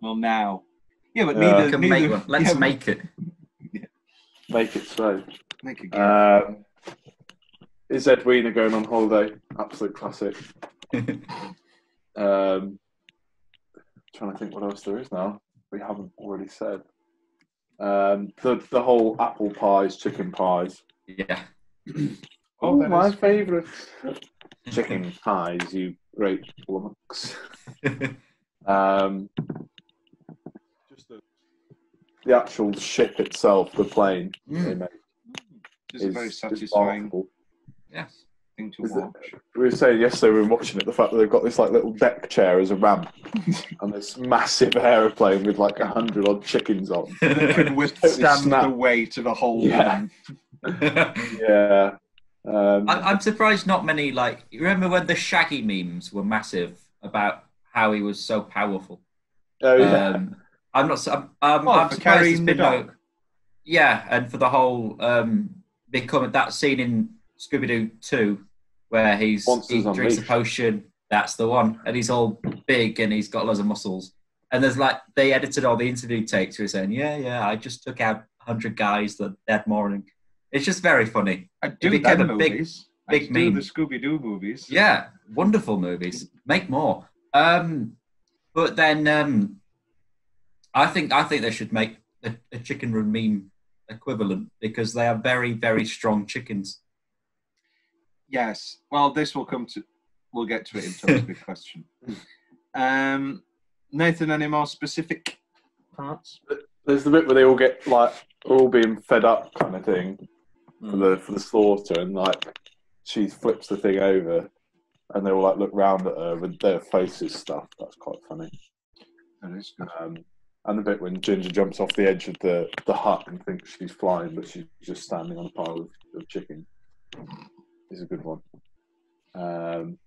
Well now, yeah, but Yeah. neither. We can neither make one. Let's yeah, make it. Make it so. make a GIF. Um, is Edwina going on holiday? Absolute classic. Um, trying to think what else there is now we haven't already said. Um, the the whole apple pies, chicken pies. yeah. Oh, that my is- favourite chicken pies, you great lummox. Um, just the, the actual ship itself, the plane they Mm. make, Just is, a very satisfying remarkable. Yes. thing to Is it- We were saying yesterday we were watching it, the fact that they've got this like little deck chair as a ramp and this massive aeroplane with like a hundred odd chickens on. Can withstand snap. the weight of a whole Yeah. man. Yeah. Um, I, I'm surprised not many like. You remember when the Shaggy memes were massive about how he was so powerful? oh yeah. Um, I'm not. I'm, I'm, What, I'm surprised carrying there's the been no- dog? Yeah, and for the whole um, becoming that scene in Scooby Doo Two, where he's Monsters he drinks a potion. That's the one, and he's all big and he's got loads of muscles. And there's like they edited all the interview takes. Who were saying, "Yeah, yeah, I just took out hundred guys that that morning." It's just very funny. I do became them a big- movies. big I do meme. the Scooby Doo movies. Yeah, wonderful movies. Make more. Um, but then um, I think I think they should make a, a chicken room meme equivalent because they are very very strong chickens. Yes. Well, this will come to. We'll get to it in terms of big question. Um, Nathan, any more specific parts? There's the bit where they all get like all being fed up kind of thing, for the for the slaughter, and like she flips the thing over, and they all like look round at her with their faces stuff. That's quite funny. That is good. Um, and the bit when Ginger jumps off the edge of the, the hut and thinks she's flying, but she's just standing on a pile of, of chicken is a good one. Um,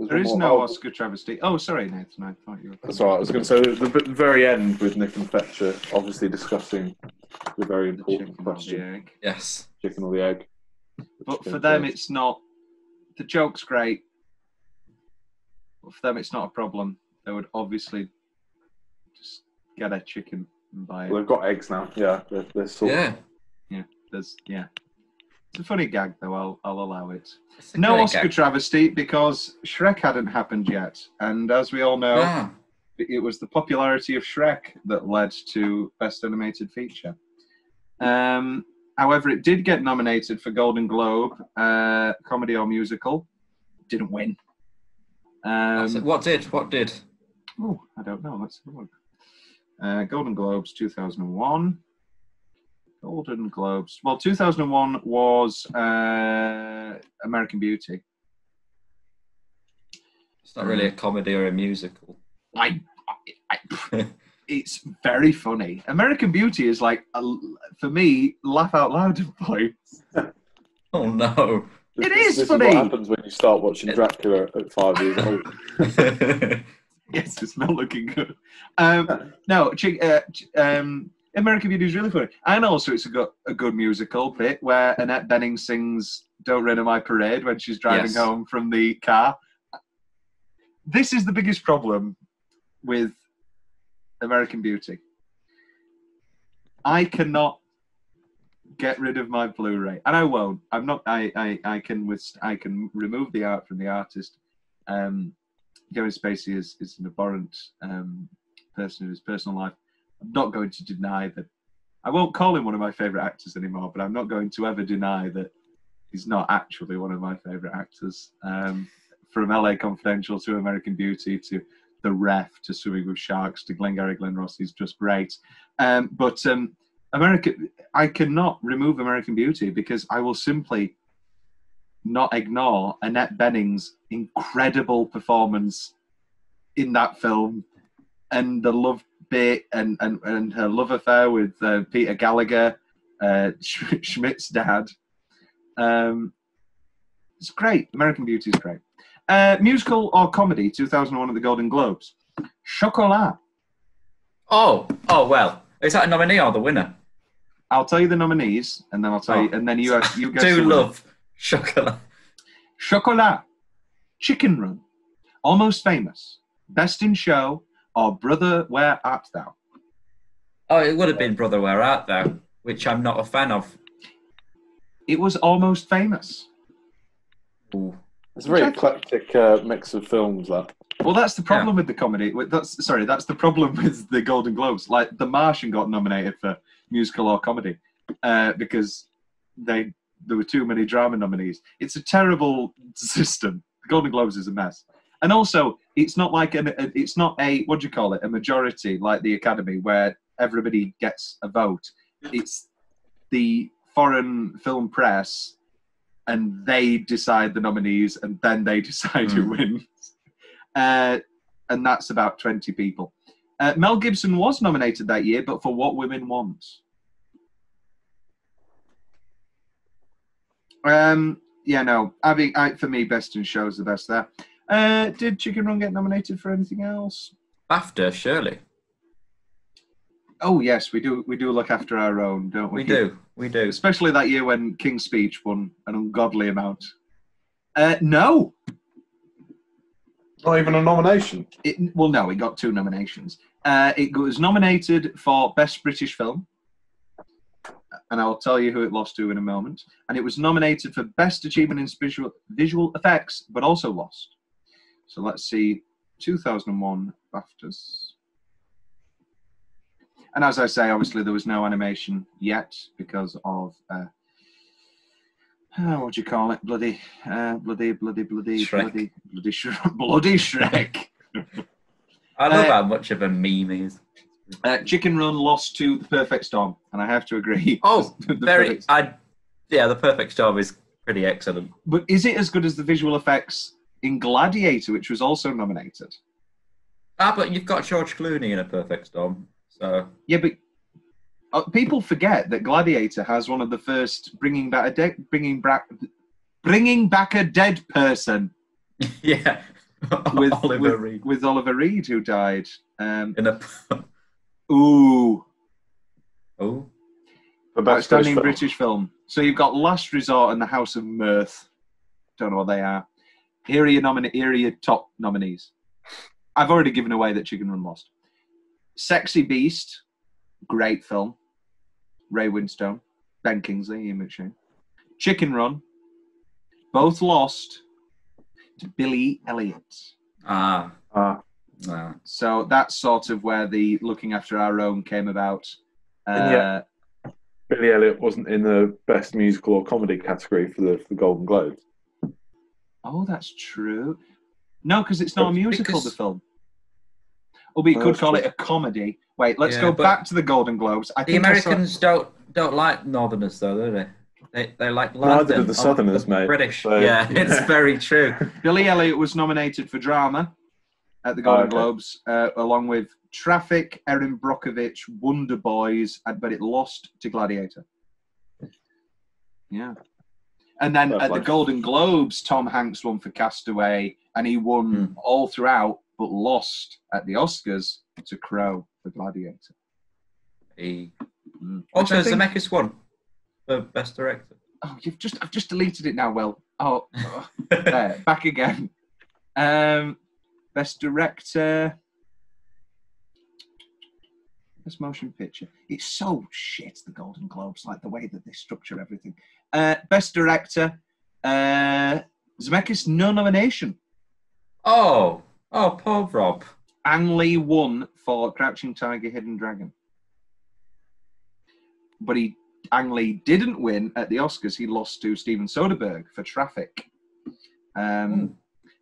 there's There one is more- no Oscar travesty. Oh, sorry, Nathan. I thought you were. That's all right. I was going to say the, the very end with Nick and Fletcher obviously discussing the very important chicken or the question: egg. Yes. chicken or the egg. But for them, first. it's not. The joke's great. But for them, it's not a problem. They would obviously just get a chicken and buy it. Well, they've got eggs now. Yeah, they're, they're sort Yeah. Yeah, there's yeah. It's a funny gag though. I'll I'll allow it. No Oscar gag. travesty because Shrek hadn't happened yet, and as we all know, Ah, it was the popularity of Shrek that led to Best Animated Feature. Um, however, it did get nominated for Golden Globe, uh, comedy or musical. Didn't win. Um, what did? What did? oh, I don't know. Let's have a look. Uh, Golden Globes 2001. Golden Globes. Well, 2001 was uh, American Beauty. It's not really a comedy or a musical. I, I, I it's very funny. American Beauty is like a, for me laugh out loud points. Oh no. It This- is this funny. Is what happens when you start watching Dracula at five years old. Yes, it's not looking good. Um, no, Chick- uh, um, American Beauty is really funny, and also it's a good a good musical bit where Annette Bening sings "Don't Rain on My Parade" when she's driving Yes. home from the car. This is the biggest problem with American Beauty. I cannot get rid of my Blu-ray, and I won't. I'm not. I I, I can with I can remove the art from the artist. Um, Kevin Spacey is is an abhorrent um, person in his personal life. I'm not going to deny that. I won't call him one of my favorite actors anymore, but I'm not going to ever deny that he's not actually one of my favorite actors. Um, from LA Confidential to American Beauty to The Ref to Swimming with Sharks to Glengarry Glen Ross, he's just great. Um, but um, America, I cannot remove American Beauty because I will simply not ignore Annette Bening's incredible performance in that film and the love bit and, and, and her love affair with uh, Peter Gallagher, uh, Schmidt's dad. Um, it's great. American Beauty is great. Uh, musical or comedy, 2001 at the Golden Globes. Chocolat. oh, oh well. Is that a nominee or the winner? I'll tell you the nominees, and then I'll tell you, Oh. and then you you guess Do the winner. love chocolate. Chocolat, Chicken Run, Almost Famous, Best in Show, or Brother Where Art Thou? Oh, it would have been Brother Where Art Thou, which I'm not a fan of. It was Almost Famous. Ooh. It's a very eclectic uh, mix of films. That Well, that's the problem with the comedy. with- That's sorry, that's the problem with the Golden Globes. Like The Martian got nominated for musical or comedy uh, because they there were too many drama nominees. It's a terrible system. The Golden Globes is a mess. And also, it's not like an a- it's not a what do you call it a majority like the Academy where everybody gets a vote. It's the foreign film press, and they decide the nominees, and then they decide who Hmm. wins. Uh, and that's about 20 people. Uh, Mel Gibson was nominated that year, but for What Women Want. Um, yeah, no, I think I, for me, Best in Show is the best there. Uh, did Chicken Run get nominated for anything else? BAFTA, surely. Oh yes, we do. We do look after our own, don't we? We do. We do. Especially that year when King's Speech won an ungodly amount. Uh, no, not even a nomination. it, well, no, it got two nominations. Uh, it was nominated for Best British Film, and I'll tell you who it lost to in a moment. And it was nominated for Best Achievement in Visual, visual Effects, but also lost. So let's see, 2001 BAFTAs. And as I say, obviously there was no animation yet because of uh, uh, what do you call it? Bloody, uh, bloody, bloody, bloody, Shrek. bloody, bloody, Shrek, bloody Shrek. I love Uh, how much of a meme he is. Uh, Chicken Run lost to The Perfect Storm, and I have to agree. Oh, very. I yeah, the perfect storm is pretty excellent. But is it as good as the visual effects in Gladiator, which was also nominated? Ah, but you've got George Clooney in a perfect storm, so Yeah, but uh, people forget that Gladiator has one of the first bringing back a dead, bringing back, bringing back a dead person yeah. with Oliver with, Reed with Oliver Reed who died. Um, in a ooh, oh The best outstanding British British film. So you've got Last Resort and The House of Mirth. Don't know what they are. Here are your nomina- Here are your top nominees. I've already given away that Chicken Run lost. Sexy Beast, great film. Ray Winstone, Ben Kingsley, Ian McShane. Chicken Run, both lost to Billy Elliot. ah Ah, ah. So that's sort of where the looking after our own came about. Uh, And yet- Billy Elliot wasn't in the best musical or comedy category for the, for the Golden Globes. Oh, that's true. No, because it's not a musical, Because- the film. Or we Oh, could call it a comedy. Wait, let's Yeah, go back to the Golden Globes. I The think I saw- Americans don't don't like Northerners though, do they? They they like Neither London. do the Oh, Southerners, the mate. British. So- yeah, it's very true. Billy Elliot was nominated for drama at the Golden okay. Globes, uh, along with Traffic, Erin Brockovich, Wonder Boys, but it lost to Gladiator. Yeah. And then Fair at the. Golden Globes, Tom Hanks won for Castaway, and he won Hmm. all throughout, but lost at the Oscars to Crowe for Gladiator. He Mm. also Which think- Zemeckis won for best director. Oh, you've just I've just deleted it now. Well, oh, oh, there, back again. Um, best director, best motion picture. It's so shit. The Golden Globes, like the way that they structure everything. Uh, best director, uh, Zemeckis, no nomination. Oh, oh, poor Rob. Ang Lee won for Crouching Tiger, Hidden Dragon. But he Ang Lee didn't win at the Oscars. He lost to Steven Soderbergh for Traffic. Um,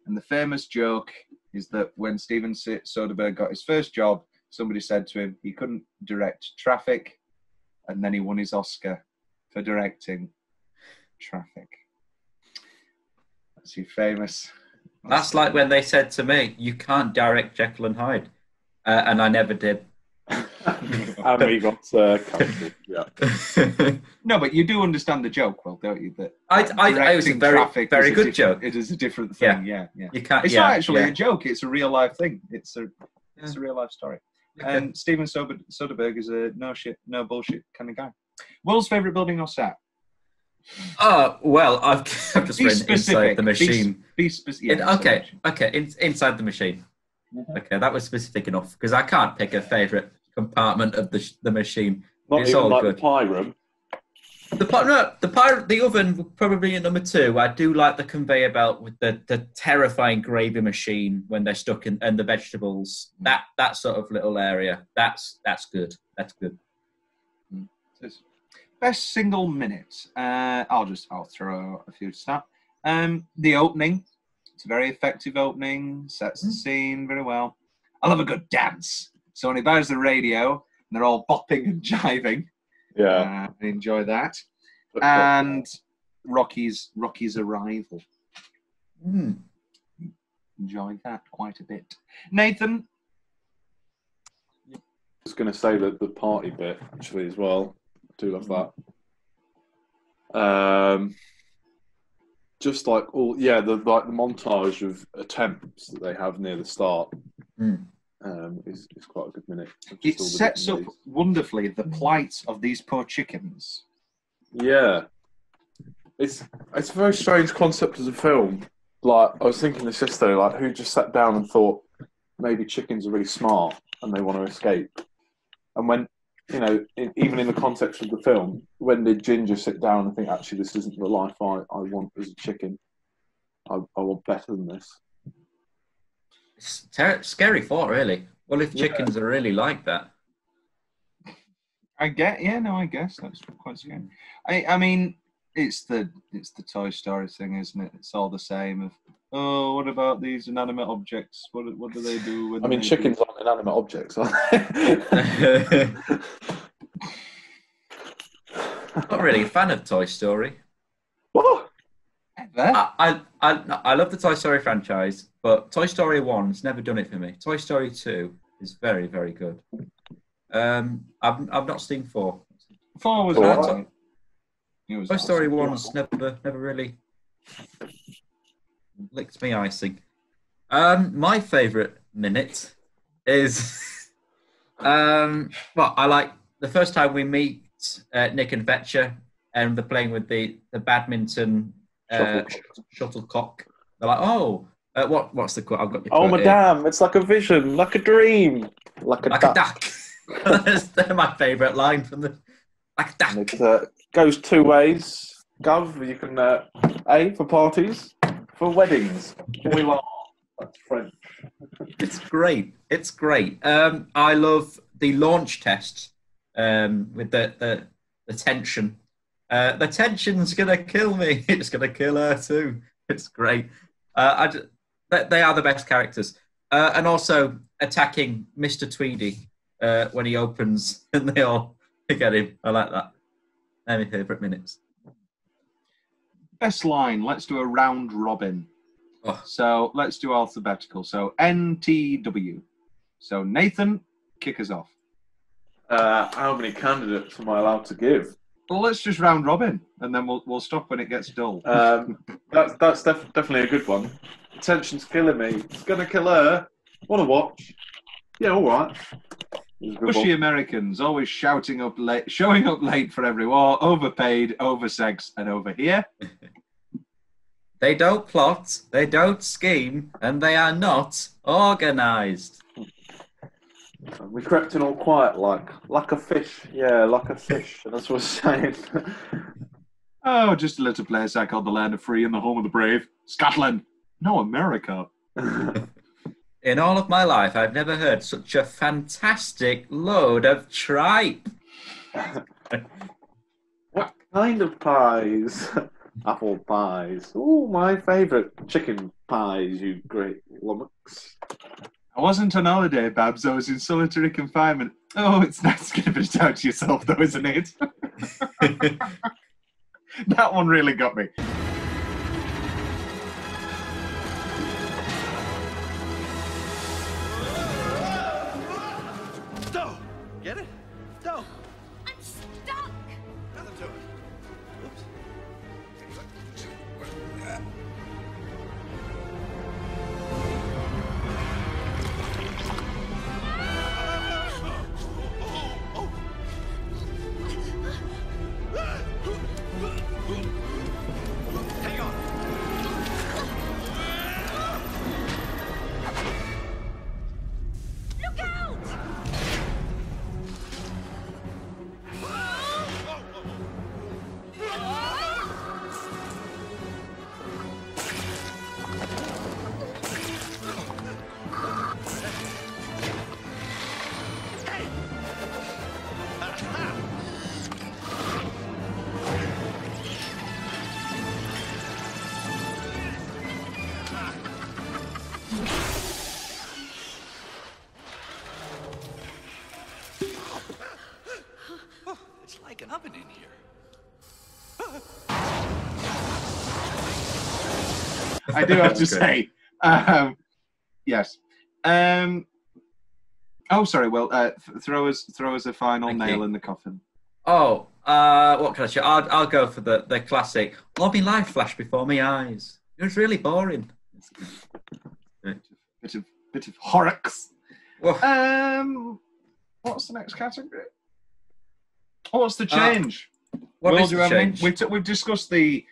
And the famous joke is that when Steven Soderbergh got his first job, somebody said to him he couldn't direct Traffic, and then he won his Oscar for directing Traffic. That's your famous. That's like when they said to me, "You can't direct Jekyll and Hyde," uh, and I never did. and we got uh, cancelled. Yeah. No, but you do understand the joke, well, don't you? That I, I, I was a very, very is a good joke. It is a different thing. Yeah, yeah. You can't. It's yeah, not actually yeah. a joke. It's a real life thing. It's a it's a real life story. Okay. And Steven Soder- Soderbergh is a no shit, no bullshit kind of guy. World's favorite building or set? Oh well, I've, I've just Be written specific. inside the Be s- machine. Be specific. In- okay, okay, in, inside the machine. Mm-hmm. Okay, that was specific enough because I can't pick a favourite compartment of the sh- the machine. Not it's even all like good. the pie room. The pi- no, the pirate, the oven would probably at number two. I do like the conveyor belt with the, the terrifying gravy machine when they're stuck in and the vegetables. Mm. That that sort of little area. That's that's good. That's good. Mm. Best single minute. Uh, I'll just I'll throw a few to start. Um, the opening. It's a very effective opening. Sets the scene very well. I love a good dance. So when he buys the radio and they're all bopping and jiving, Yeah. uh, I enjoy that. And Rocky's Rocky's arrival. Hmm. Enjoyed that quite a bit. Nathan, I was going to say that the party bit actually as well. I do love that. Um, just like all, yeah, the like the montage of attempts that they have near the start Mm. um, is, is quite a good minute. it just all the sets up different wonderfully the plight of these poor chickens. Yeah, it's it's a very strange concept as a film. Like I was thinking this yesterday, like who just sat down and thought maybe chickens are really smart and they want to escape, and when you know, in, even in the context of the film, when did Ginger sit down and think, actually, this isn't the life I, I want as a chicken? I, I want better than this. It's ter- scary thought, really. Well, if Yeah. chickens are really like that, I get, yeah, no, I guess that's quite scary. I, I mean, it's the it's the Toy Story thing, isn't it? It's all the same. Of oh, what about these inanimate objects? What what do they do? When I mean, chickens aren't inanimate objects, aren't they? Not really a fan of Toy Story. What? I, I, I, I love the Toy Story franchise, but Toy Story 1 has never done it for me. Toy Story 2 is very, very good. Um, I've, I've not seen 4. Four was All right. right. It was Toy Story awesome. 1's never, never really licked me icing. Um, my favourite minute is, um, well, I like the first time we meet uh, Nick and Fetcher and they're playing with the, the badminton uh, shuttlecock. They're like, oh, uh, what what's the quote? I've got Oh, here. madame, it's like a vision, like a dream, like a Like duck. a duck. That's they're my favourite line from the like a duck. And it uh, goes two ways. Gov, you can uh, A for parties, for weddings. We love. That's French. It's great. It's great. Um, I love the launch test um, with the, the the tension. Uh, the tension's gonna kill me. It's gonna kill her too. It's great. Uh, I they, they are the best characters. Uh, and also attacking Mr. Tweedy uh, when he opens and they all get him. I like that. They're my favourite minutes. Best line. Let's do a round robin. Oh. So let's do alphabetical. So NTW. So Nathan, kick us off. Uh, how many candidates am I allowed to give? Well, let's just round robin, and then we'll we'll stop when it gets dull. Um, that's that's def- definitely a good one. Tension's killing me. It's gonna kill her. Want to watch? Yeah, all right. It was a good Pushy one. Americans always shouting up late, showing up late for every war, overpaid, oversexed, and over here. They don't plot, they don't scheme, and they are not organised. We crept in all quiet, like like a fish. Yeah, like a fish. That's what I'm saying. Oh, just a little place I call the land of free and the home of the brave, Scotland. No, America. In all of my life, I've never heard such a fantastic load of tripe. what kind of pies? Apple pies. Oh, my favourite. Chicken pies, you great lummox. I wasn't on holiday, Babs. I was in solitary confinement. Oh, it's nice to a bit of to yourself, though, isn't it? that one really got me. I do have to say, um, yes. Um, oh, sorry. Well, uh, throw us throw us a final Thank nail you. in the coffin. Oh, uh, what can I say? I'll, I'll go for the, the classic. All my life flashed before my eyes. It was really boring. Bit of bit of Horrocks. Well, Um, what's the next category? Oh, what's the Uh, change? what Will, is you the change? We've, t- we've discussed the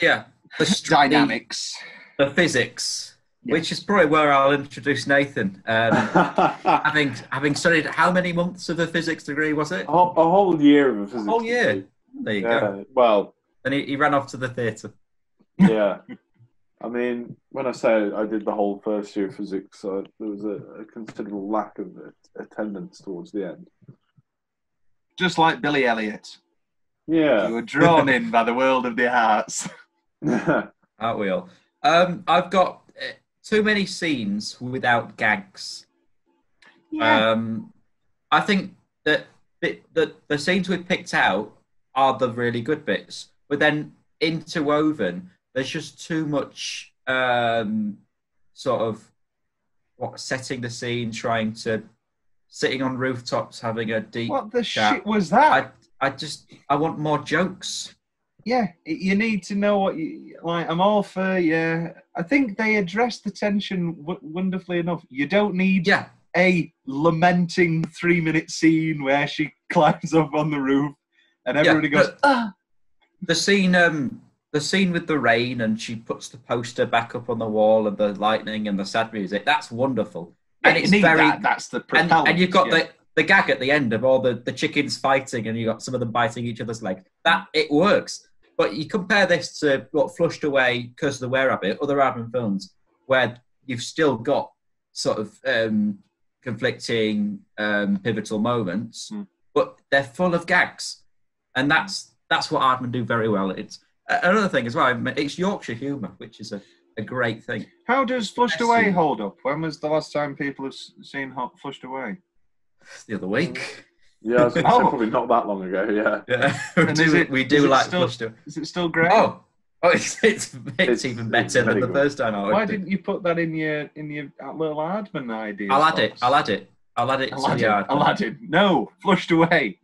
yeah, the dynamics. the, the physics, which is probably where I'll introduce Nathan. Um, having having studied how many months of a physics degree was it? a, whole, a whole year of a physics. whole year. There you Yeah. go. Well, Then he, he ran off to the theatre. yeah. I mean, when I say I did the whole first year of physics, uh, there was a, a considerable lack of attendance towards the end. Just like Billy Elliot. You Yeah. were drawn in by the world of the arts. Aren't we all? Um, I've got uh, too many scenes without gags. Um, I think that the, the the scenes we've picked out are the really good bits. But then interwoven, there's just too much um, sort of what setting the scene, trying to sitting on rooftops, having a deep. What the chat. shit was that? I I just I want more jokes. Yeah, you need to know what you like. I'm all for yeah. I think they addressed the tension w- wonderfully enough. You don't need Yeah, a lamenting three minute scene where she climbs up on the roof and everybody Yeah, goes, but- ah. the scene um the scene with the rain and she puts the poster back up on the wall and the lightning and the sad music. That's wonderful. And it's very that. That's the and, and you've got yeah. the the gag at the end of all the, the chickens fighting and you got some of them biting each other's leg. That it works. But you compare this to what flushed away Curse of the Were Rabbit, other Aardman films, where you've still got sort of um, conflicting um, pivotal moments, Hmm. but they're full of gags, and that's that's what Aardman do very well. It's another thing as well. It's Yorkshire humour, which is a, a great thing. How does Flushed Away hold up? When was the last time people have seen Flushed Away? The other week, Yeah, I was going to say Oh. probably not that long ago. Yeah. yeah, we And is do, it- we is do it like still- Flushed Away. Is it still great? Oh, oh, it's it's, it's, It's- even it's better than very the good. first time. I Why watched it. didn't you put that in your in your little Admin idea? I'll add it. I'll add it. I'll add it to the Aladdin. yard. Aladdin. No, flushed away.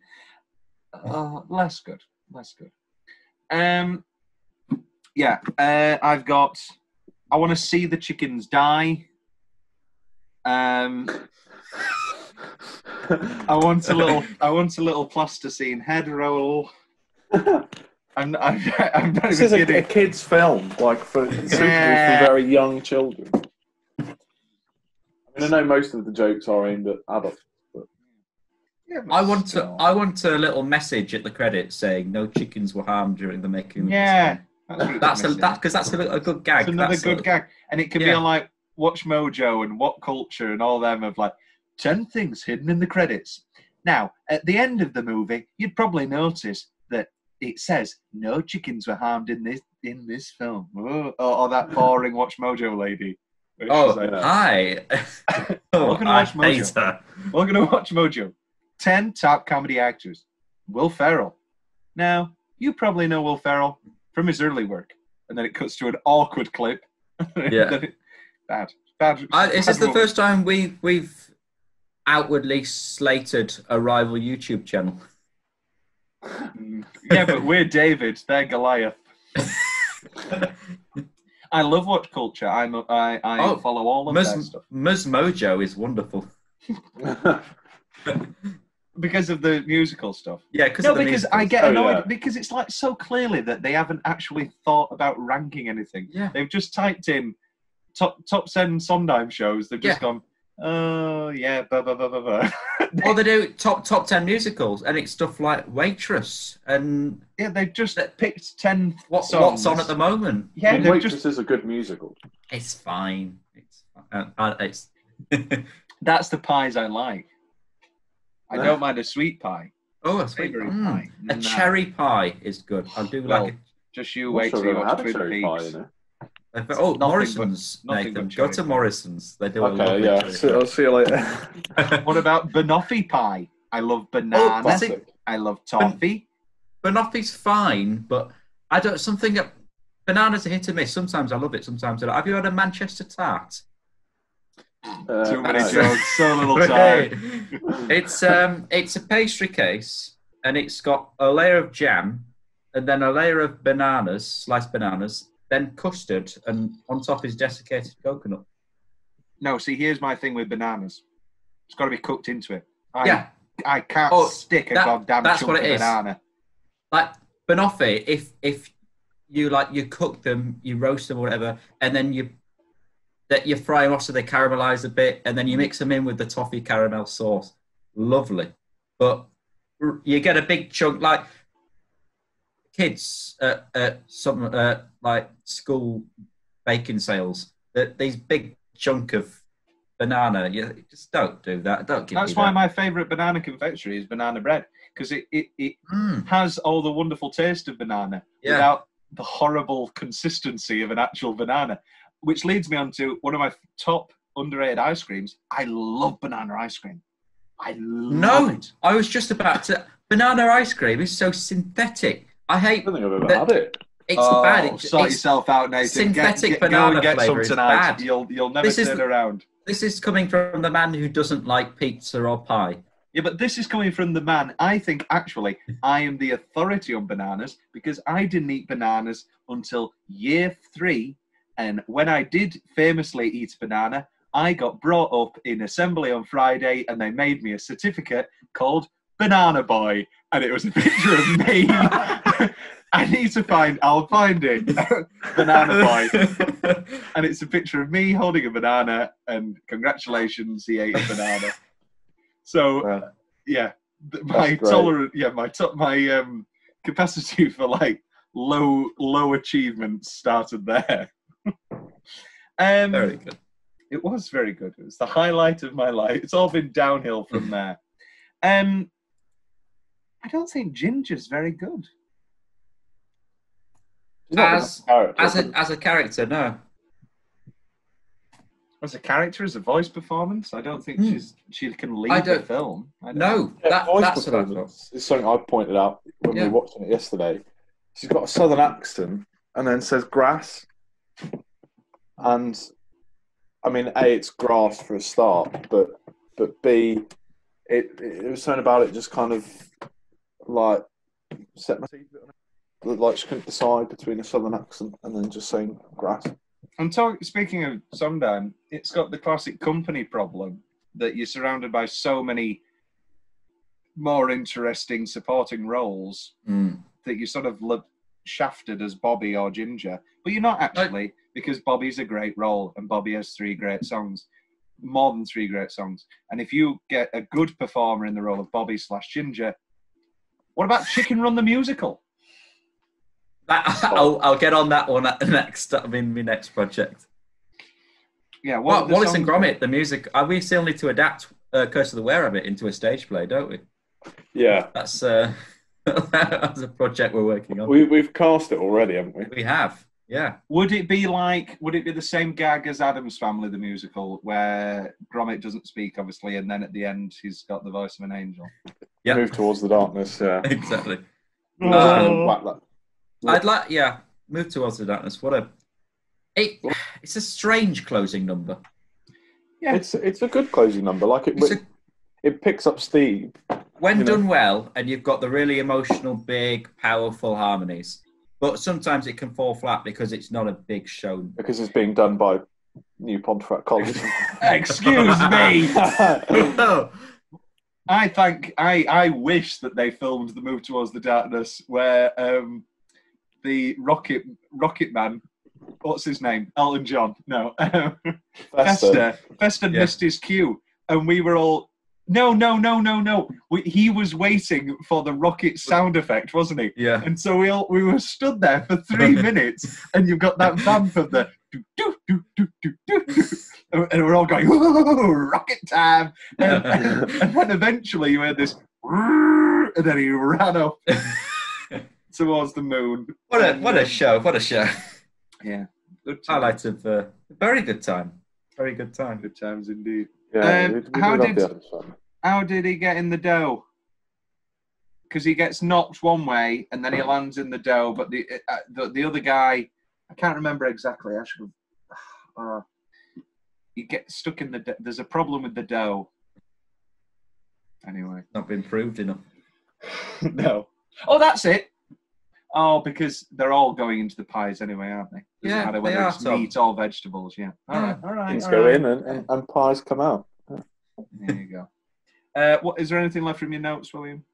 Oh, less good. Less good. Um, yeah. Uh, I've got. I want to see the chickens die. Um, I want a little. I want a little plasticine head roll. I'm. I'm. I'm not this even is a, a kids' film, like for Yeah. for very young children. I mean, I know most of the jokes are aimed at adults. Yeah, but I want to. I want a little message at the credits saying no chickens were harmed during the making. of this Yeah. film." That's, that's a missing. that because that's a, a good gag. It's another That's good a- gag, and it can be on like Watch Mojo and What Culture and all them of like ten things hidden in the credits. Now, at the end of the movie, you'd probably notice that it says no chickens were harmed in this in this film. Oh, or, or that boring Watch Mojo lady. Oh, hi. oh, Welcome to oh, Watch Mojo. her. Welcome to Watch Mojo. Ten top comedy actors. Will Ferrell. Now, you probably know Will Ferrell from his early work, and then it cuts to an awkward clip. Yeah. It- bad. Bad. I, is this the first time we we've outwardly slated a rival YouTube channel? Mm, Yeah, but we're David. They're Goliath. I love Watch Culture. I'm a, I, I Oh, follow all of their Mus, stuff Mus Mojo is wonderful. because of the musical stuff. Yeah, because No, because I get Oh, annoyed yeah. because it's like so clearly that they haven't actually thought about ranking anything. Yeah. They've just typed in top top ten Sondheim shows. They've just Yeah. gone, oh yeah, blah blah blah blah blah. Or they do top top ten musicals, and it's stuff like Waitress and yeah, they've just picked ten what, songs. what's on at the moment. Yeah, And they've Waitress just is a good musical. It's fine. It's uh, uh, it's that's the pies I like. I don't mind a sweet pie. oh, a sweet Savoury mm, pie. A Nah. cherry pie is good. I do Well, like Just you I'm wait sure till you I've watch a Twin cherry Peaks. Pie, you Oh, Nothing but- Morrison's, nothing Nathan. Go to. Morrison's. They do a Okay, lovely yeah. cherry See, I'll see you later. What about banoffee pie? I love banana. Oh, it. Classic. I love toffee. Banoffee's fine, but I don't. Something that bananas are hit or miss. Sometimes I love it. Sometimes I don't. Have you had a Manchester tart? Uh, Too many no. jokes, so little Hey. time. it's um, it's a pastry case, and it's got a layer of jam, and then a layer of bananas, sliced bananas, then custard, and on top is desiccated coconut. No, see, here's my thing with bananas. It's got to be cooked into it. I, Yeah. I can't Oh, stick a that- goddamn that's chunk what of it is. banana. like banoffee if if you like you cook them you roast them or whatever and then you that you fry them off so they caramelize a bit and then you mix them in with the toffee caramel sauce lovely but you get a big chunk like kids at, at some uh, like school baking sales that these big chunk of banana you just don't do that don't give That's why that. my favourite banana confectionery is banana bread because it, it, it Mm, has all the wonderful taste of banana Yeah. without the horrible consistency of an actual banana. Which leads me on to one of my top underrated ice creams. I love banana ice cream. I love No, it. I was just about to. banana ice cream is so synthetic. I hate. I don't think I've ever that- had it. It's oh, bad. It, sort it's- yourself out, Nathan. synthetic get, get, banana get some flavour is tonight. bad. You'll you'll never This is turn the- around. This is coming from the man who doesn't like pizza or pie. Yeah, but this is coming from the man. I think actually I am the authority on bananas because I didn't eat bananas until year three. And when I did famously eat a banana, I got brought up in assembly on Friday and they made me a certificate called Banana Boy. And it was a picture of me. I need to find, I'll find it. banana Boy. And it's a picture of me holding a banana and congratulations, he ate a banana. So Yeah. yeah, my That's great. tolerant, yeah, my to- my um capacity for like low low achievements started there. um, Very good. It was very good. It was the highlight of my life. It's all been downhill from there. Um, I don't think Ginger's very good. She's not As- a character. As a as a character, no. As a character, as a voice performance, I don't think Hmm. she's she can lead I the film. I don't No, Yeah, that, voice that's what I thought. performance is something I pointed out when Yeah. we were watching it yesterday. She's got a southern accent and then says grass. And I mean, A, it's grass for a start, but but B, it it was something about it just kind of like set my teeth. a bit on it. Like she couldn't decide between a southern accent and then just saying grass. I'm talking. Speaking of Sondheim, it's got the classic company problem that you're surrounded by so many more interesting supporting roles Mm. that you sort of look shafted as Bobby or Ginger, but you're not actually because Bobby's a great role and Bobby has three great songs, more than three great songs. And if you get a good performer in the role of Bobby slash Ginger, what about Chicken Run the musical? That, I'll, I'll get on that one at the next. I mean, my next project. Yeah, what Well, Wallace and songs- Gromit, the music. Are we still need to adapt uh, Curse of the Wererabbit into a stage play, don't we? Yeah. That's uh, that's a project we're working on. We, we've cast it already, haven't we? We have, yeah. Would it be like? Would it be the same gag as Addams Family, the musical, where Gromit doesn't speak, obviously, and then at the end he's got the voice of an angel? Yeah. Move towards the darkness, yeah. Exactly. Um, whack that. I'd like, yeah, move towards the darkness. What a, it, it's a strange closing number. Yeah. It's it's a good closing number. Like it, It's a- it picks up Steve. when You know. done well, and you've got the really emotional, big, powerful harmonies. But sometimes it can fall flat because it's not a big show. because it's being done by New Pontefract College. Excuse me. I think I I wish that they filmed the move towards the darkness where um the rocket rocket man what's his name? Elton John no. Um, Fester. Fester Yeah. missed his cue and we were all no no no no no. We, he was waiting for the rocket sound effect wasn't he? Yeah. and so we all we were stood there for three minutes and you've got that vamp of the do do do do do do and we're all going "Ooh, rocket time. And, and then eventually you heard this and then he ran up towards the moon What a And, what a um, show! What a show! yeah good times, Highlight of uh, very good time. Very good time. good times indeed Yeah, Um, we, we how did- the Addams Family. how did he get in the dough because he gets knocked one way and then he lands in the dough but the uh, the, the other guy i can't remember exactly i should have uh, you get stuck in the d- there's a problem with the dough anyway Not been proved enough. no oh that's it oh because they're all going into the pies anyway aren't they doesn't Yeah, matter they whether are, it's Tom. meat or vegetables yeah all Yeah. right all right Things all go right. in and, and, and pies come out. there you go uh, what is there anything left from your notes william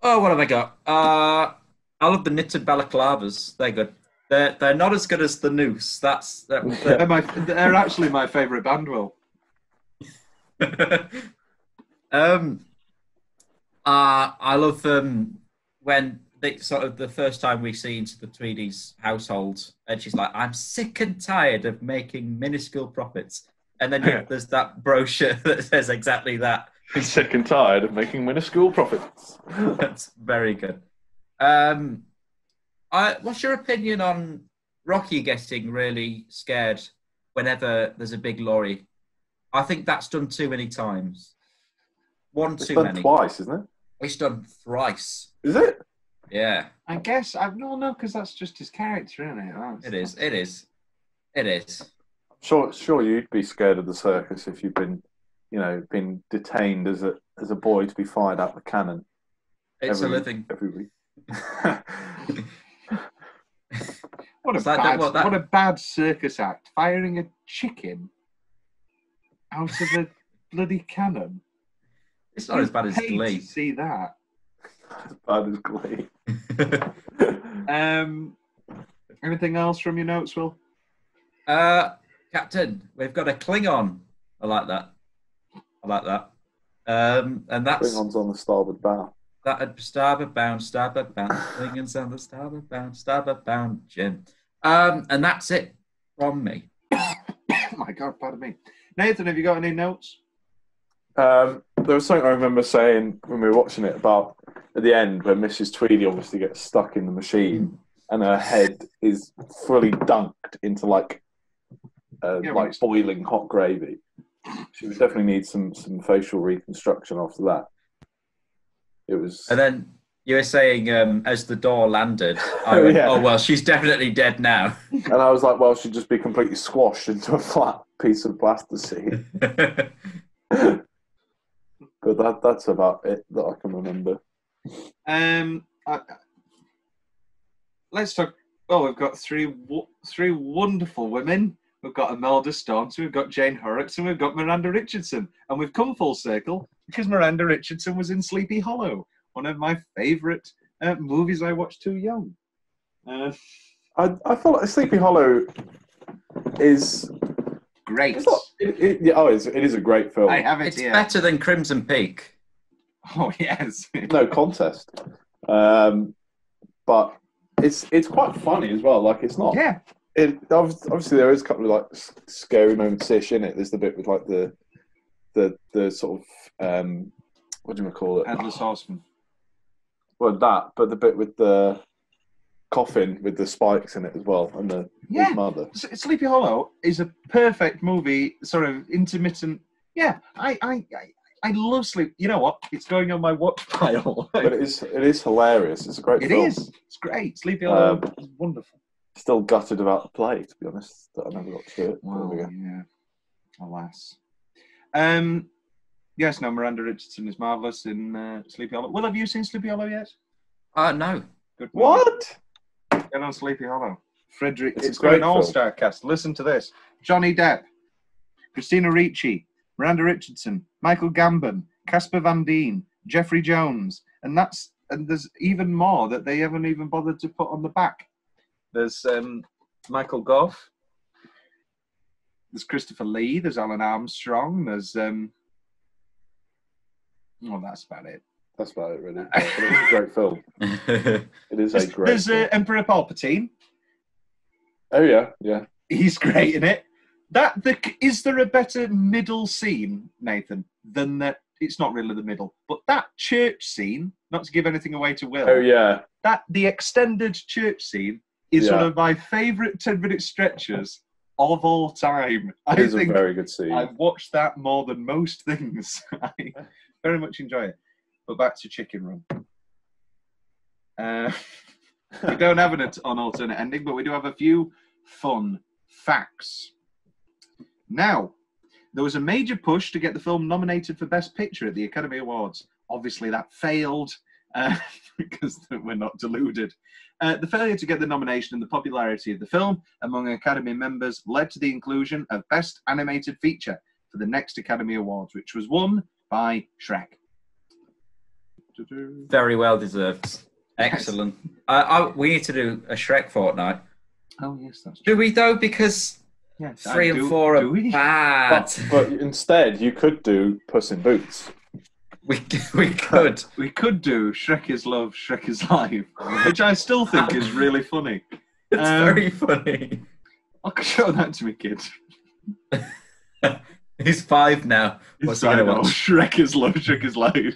Oh, what have I got? Uh, I love the knitted balaclavas. They're good. They're they're not as good as the noose. That's that. they're, my, they're actually my favorite band will um, uh, I love um, when sort of the first time we see into the Tweedies household, and she's like, "I'm sick and tired of making minuscule profits," and then Yeah. there's that brochure that says exactly that. Sick and tired of making minuscule profits. That's very good. Um, I, what's your opinion on Rocky getting really scared whenever there's a big lorry? I think that's done too many times. One It's too done many. twice, isn't it? It's done thrice. Is it? Yeah, I guess I've no no because that's just his character, isn't it? That's- it is. It is. It is. Sure, sure. You'd be scared of the circus if you've been, you know, been detained as a as a boy to be fired out the cannon It's every, a living. every week. What a It's like bad, that- well, that- what a bad circus act! Firing a chicken out of a bloody cannon. It's not as bad as Glee. To see that. As bad as Glee. Um, anything else from your notes, Will? Uh, Captain, we've got a Klingon. I like that. I like that. Um, and that's Klingons on the starboard bow. that had starboard bound, starboard bound, Klingons on the starboard bound, starboard bound, Jim. Um, and that's it from me. my God, pardon me. Nathan, have you got any notes? Um, there was something I remember saying when we were watching it about at the end when Mrs. Tweedy obviously gets stuck in the machine and her head is fully dunked into like uh, Yeah, like boiling hot gravy. She would definitely need some some facial reconstruction after that. It was And then you were saying um, as the door landed, I Oh, went, yeah. oh well, she's definitely dead now. and I was like, well, she'd just be completely squashed into a flat piece of plasticine. but that that's about it that I can remember. Um, I, let's talk. Oh, we've got three three wonderful women. We've got Imelda Staunton, we've got Jane Horrocks, and we've got Miranda Richardson. And we've come full circle because Miranda Richardson was in Sleepy Hollow, one of my favourite uh, movies I watched too young. Uh, I I feel like Sleepy Hollow is great. it's not, it, it, oh, it's, it is a great film. I have it it's here. better than Crimson Peak. Oh yes. no contest. Um, but it's it's quite funny as well. Like it's not. yeah. It obviously there is a couple of like scary moments ish in it. There's the bit with like the the the sort of um, what do you call it? Headless Horseman. Well, that, but the bit with the coffin with the spikes in it as well, and the Yeah. mother. Sleepy Hollow is a perfect movie, sort of intermittent. Yeah, I, I, I, I love Sleep. You know what? It's going on my watch pile. But it is it is hilarious. It's a great It film. is. It's great. Sleepy Hollow Um, is wonderful. Still gutted about the play, to be honest. That I never got to do it. There we go. yeah. Alas. Um, yes, no, Miranda Richardson is marvelous in uh, Sleepy Hollow. Will, have you seen Sleepy Hollow yet? Uh, no. Good movie. What? Get on Sleepy Hollow. Frederick, It's a it's, got great an all-star cast. Listen to this: Johnny Depp, Christina Ricci, Miranda Richardson, Michael Gambon, Casper Van Dien, Jeffrey Jones, and that's and there's even more that they haven't even bothered to put on the back. There's um, Michael Gough. There's Christopher Lee. There's Alun Armstrong. There's um, oh, that's about it. That's about it, really. But it is a great film. It is a There's, great. there's film. uh, Emperor Palpatine. Oh yeah, yeah. He's great in it. That the is there a better middle scene, Nathan, than that? It's not really the middle, but that church scene. Not to give anything away to Will. Oh yeah. That the extended church scene is Yeah. one of my favourite ten-minute stretches of all time. It I is a think very good scene. I've watched that more than most things. I very much enjoy it. But back to Chicken Run. Uh, we don't have an, an alternate ending, but we do have a few fun facts. Now, there was a major push to get the film nominated for Best Picture at the Academy Awards. Obviously, that failed uh, because we're not deluded. Uh, the failure to get the nomination and the popularity of the film among Academy members led to the inclusion of Best Animated Feature for the next Academy Awards, which was won by Shrek. Very well deserved. Excellent. Uh, I, we need to do a Shrek fortnight. Oh yes, that's true. Do we though? Because Yes, three I and do- four do are we? bad. But, but instead, you could do Puss in Boots. We we could. We could do Shrek is Love, Shrek is Life, which I still think is really funny. It's Um, very funny. I'll show that to my kid. He's five now. What's he I gonna watch? Shrek is Love, Shrek is Life.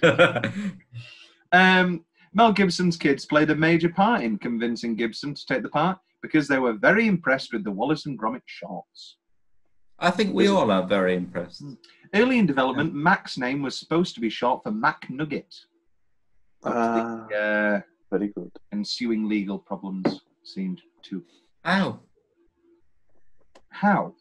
Um, Mel Gibson's kids played a major part in convincing Gibson to take the part because they were very impressed with the Wallace and Gromit shorts. I think we all are very impressed. Early in development, Mac's name was supposed to be short for Mac Nugget. Ah, Uh, very good. ensuing legal problems seemed to. Ow. How?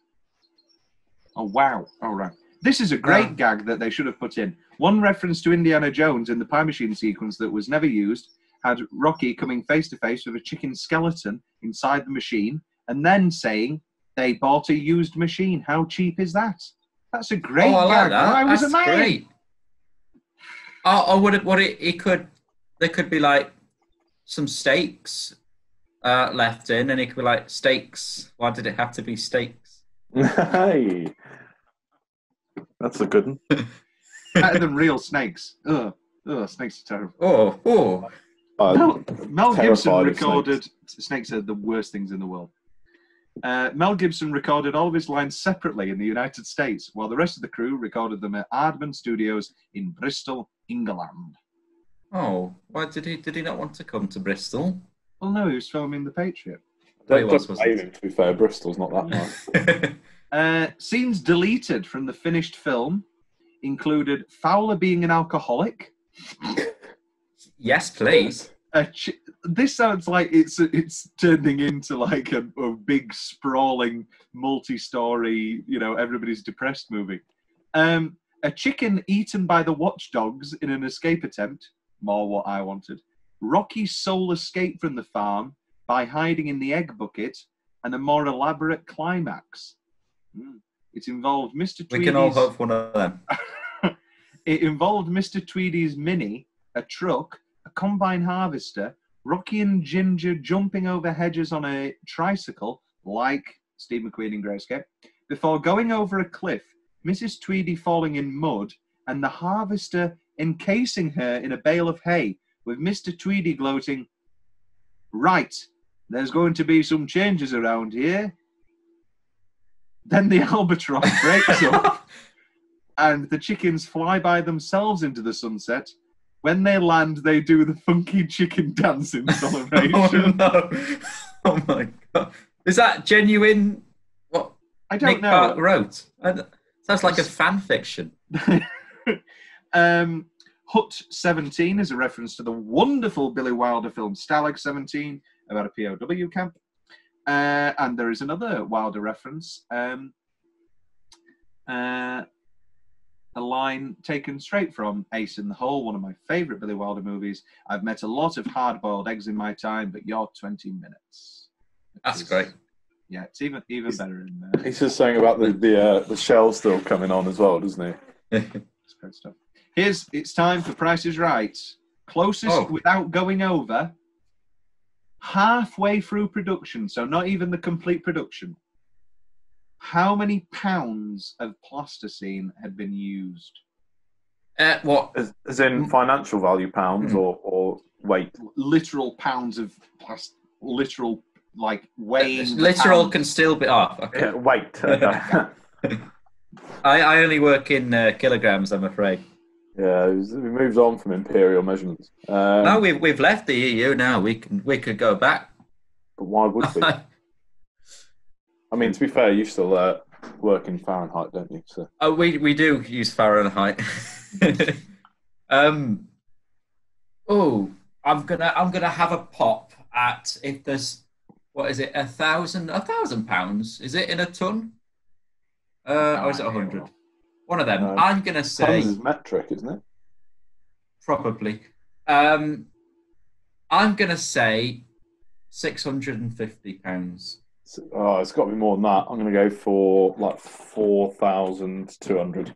Oh, wow. All right. This is a great Wow. gag that they should have put in. One reference to Indiana Jones in the pie machine sequence that was never used had Rocky coming face to face with a chicken skeleton inside the machine and then saying they bought a used machine. How cheap is that? That's a great oh, I like gag. that. Why That's wasn't that great. Oh, oh, would it? Would it? It could. There could be like some steaks uh, left in, and it could be like steaks. Why did it have to be steaks? hey, that's a good one. Better than real snakes. Ugh. Ugh, snakes are terrible. Oh, oh. Uh, Mel, Mel Gibson recorded snakes. are the worst things in the world. Uh, Mel Gibson recorded all of his lines separately in the United States, while the rest of the crew recorded them at Aardman Studios in Bristol, England. Oh, why did he? Did he not want to come to Bristol? Well, no, he was filming The Patriot. Don't was, don't wasn't blame him, to be fair. Bristol's not that nice. Uh, scenes deleted from the finished film included Fowler being an alcoholic. yes, please. A chi- this sounds like it's it's turning into like a, a big sprawling multi-story, you know, everybody's depressed movie. Um, a chicken eaten by the watchdogs in an escape attempt. More what I wanted. Rocky's sole escape from the farm by hiding in the egg bucket, and a more elaborate climax. Hmm. It involved Mr. We can all Tweedy's- hope for one of them. it involved Mr. Tweedy's Mini, a truck, combine harvester, Rocky and Ginger jumping over hedges on a tricycle, like Steve McQueen in Great Escape, before going over a cliff, Mrs. Tweedy falling in mud, and the harvester encasing her in a bale of hay, with Mr. Tweedy gloating, Right, there's going to be some changes around here. Then the albatross breaks up and the chickens fly by themselves into the sunset. When they land, they do the funky chicken dance in oh celebration. no! Oh my god! Is that genuine? What I don't Nick Park know. wrote? I d- Sounds like a fan fiction. um, Hut 17 is a reference to the wonderful Billy Wilder film Stalag 17 about a POW camp. Uh, and there is another Wilder reference, um, uh, a line taken straight from Ace in the Hole, one of my favourite Billy Wilder movies. I've met a lot of hard boiled eggs in my time, but you're 20 minutes. That's is- great. Yeah, it's even even better in there. He's just saying about the the, uh, the shell still coming on as well, doesn't he? It's great stuff. Here's it's time for Price is Right. Closest Oh. without going over. Halfway through production, so not even the complete production. How many pounds of plasticine had been used? Uh, what? As, as in financial value pounds Mm. or, or weight? Literal pounds of plastic, literal like weighing. the Literal pounds. can still be off. Okay. Yeah, weight. Okay. I, I only work in uh, kilograms, I'm afraid. yeah, it was- we moved on from imperial measurements. Um, no, we've we've left the EU now. We can we could go back. But why would we? I mean, to be fair, you still uh, work in Fahrenheit, don't you? So Oh, we we do use Fahrenheit. um. Oh, I'm gonna I'm gonna have a pop at if there's what is it a thousand a thousand pounds? Is it in a ton? Uh, or is it a hundred? One of them. No. I'm gonna say tons is metric, isn't it? probably. Um, I'm gonna say six hundred and fifty pounds. So- Oh, it's got to be more than that. I'm going to go for like four thousand two hundred.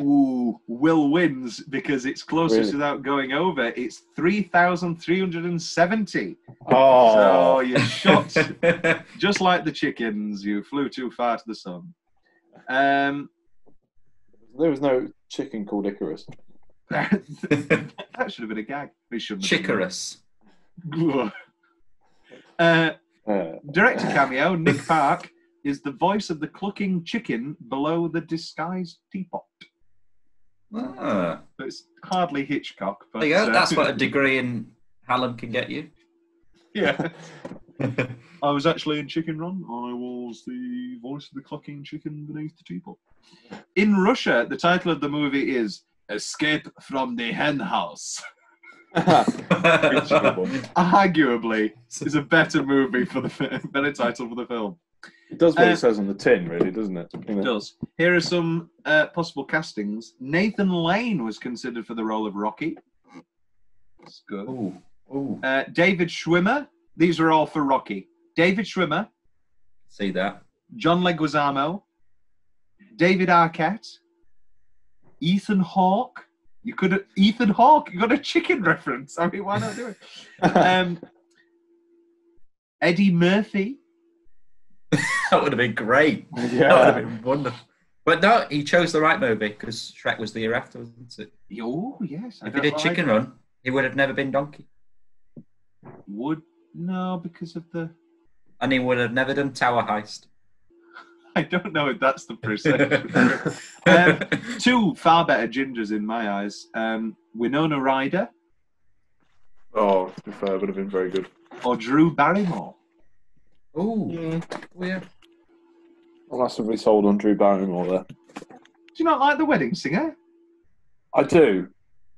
Ooh, Will wins because it's closest Really? without going over. It's three thousand three hundred and seventy. So Oh, you shot just like the chickens. You flew too far to the sun. Um, there was no chicken called Icarus. that should have been a gag. We shouldn't. have been. Chicorus. Uh, director cameo Nick Park is the voice of the clucking chicken below the disguised teapot. Ah, So it's hardly Hitchcock, but there you go. uh, That's what a degree in Hallam can get you. yeah. I was actually in Chicken Run. I was the voice of the clucking chicken beneath the teapot. In Russia, the title of the movie is Escape from the Hen House. Arguably, is a better movie for the fi- better title for the film. It does what Uh, it says on the tin, really, doesn't it? You know? It does. Here are some uh, possible castings. Nathan Lane was considered for the role of Rocky. That's good. Ooh, ooh, Uh, David Schwimmer. These are all for Rocky. David Schwimmer, see that. John Leguizamo, David Arquette, Ethan Hawke. You could have Ethan Hawke. You got a chicken reference. I mean, why not do it? Um, Eddie Murphy. That would have been great. Yeah. That would have been wonderful. But no, he chose the right movie because Shrek was the year after, wasn't it? Oh yes. I If he did Chicken. Run, he would have never been Donkey. Would no because of the. And he would have never done Tower Heist. I don't know if that's the perception. um, two far better gingers in my eyes. Um, Winona Ryder Oh, to be fair, would have been very good. or Drew Barrymore. Ooh, weird. I'll massively sold on Drew Barrymore there. Do you not like The Wedding Singer? I do.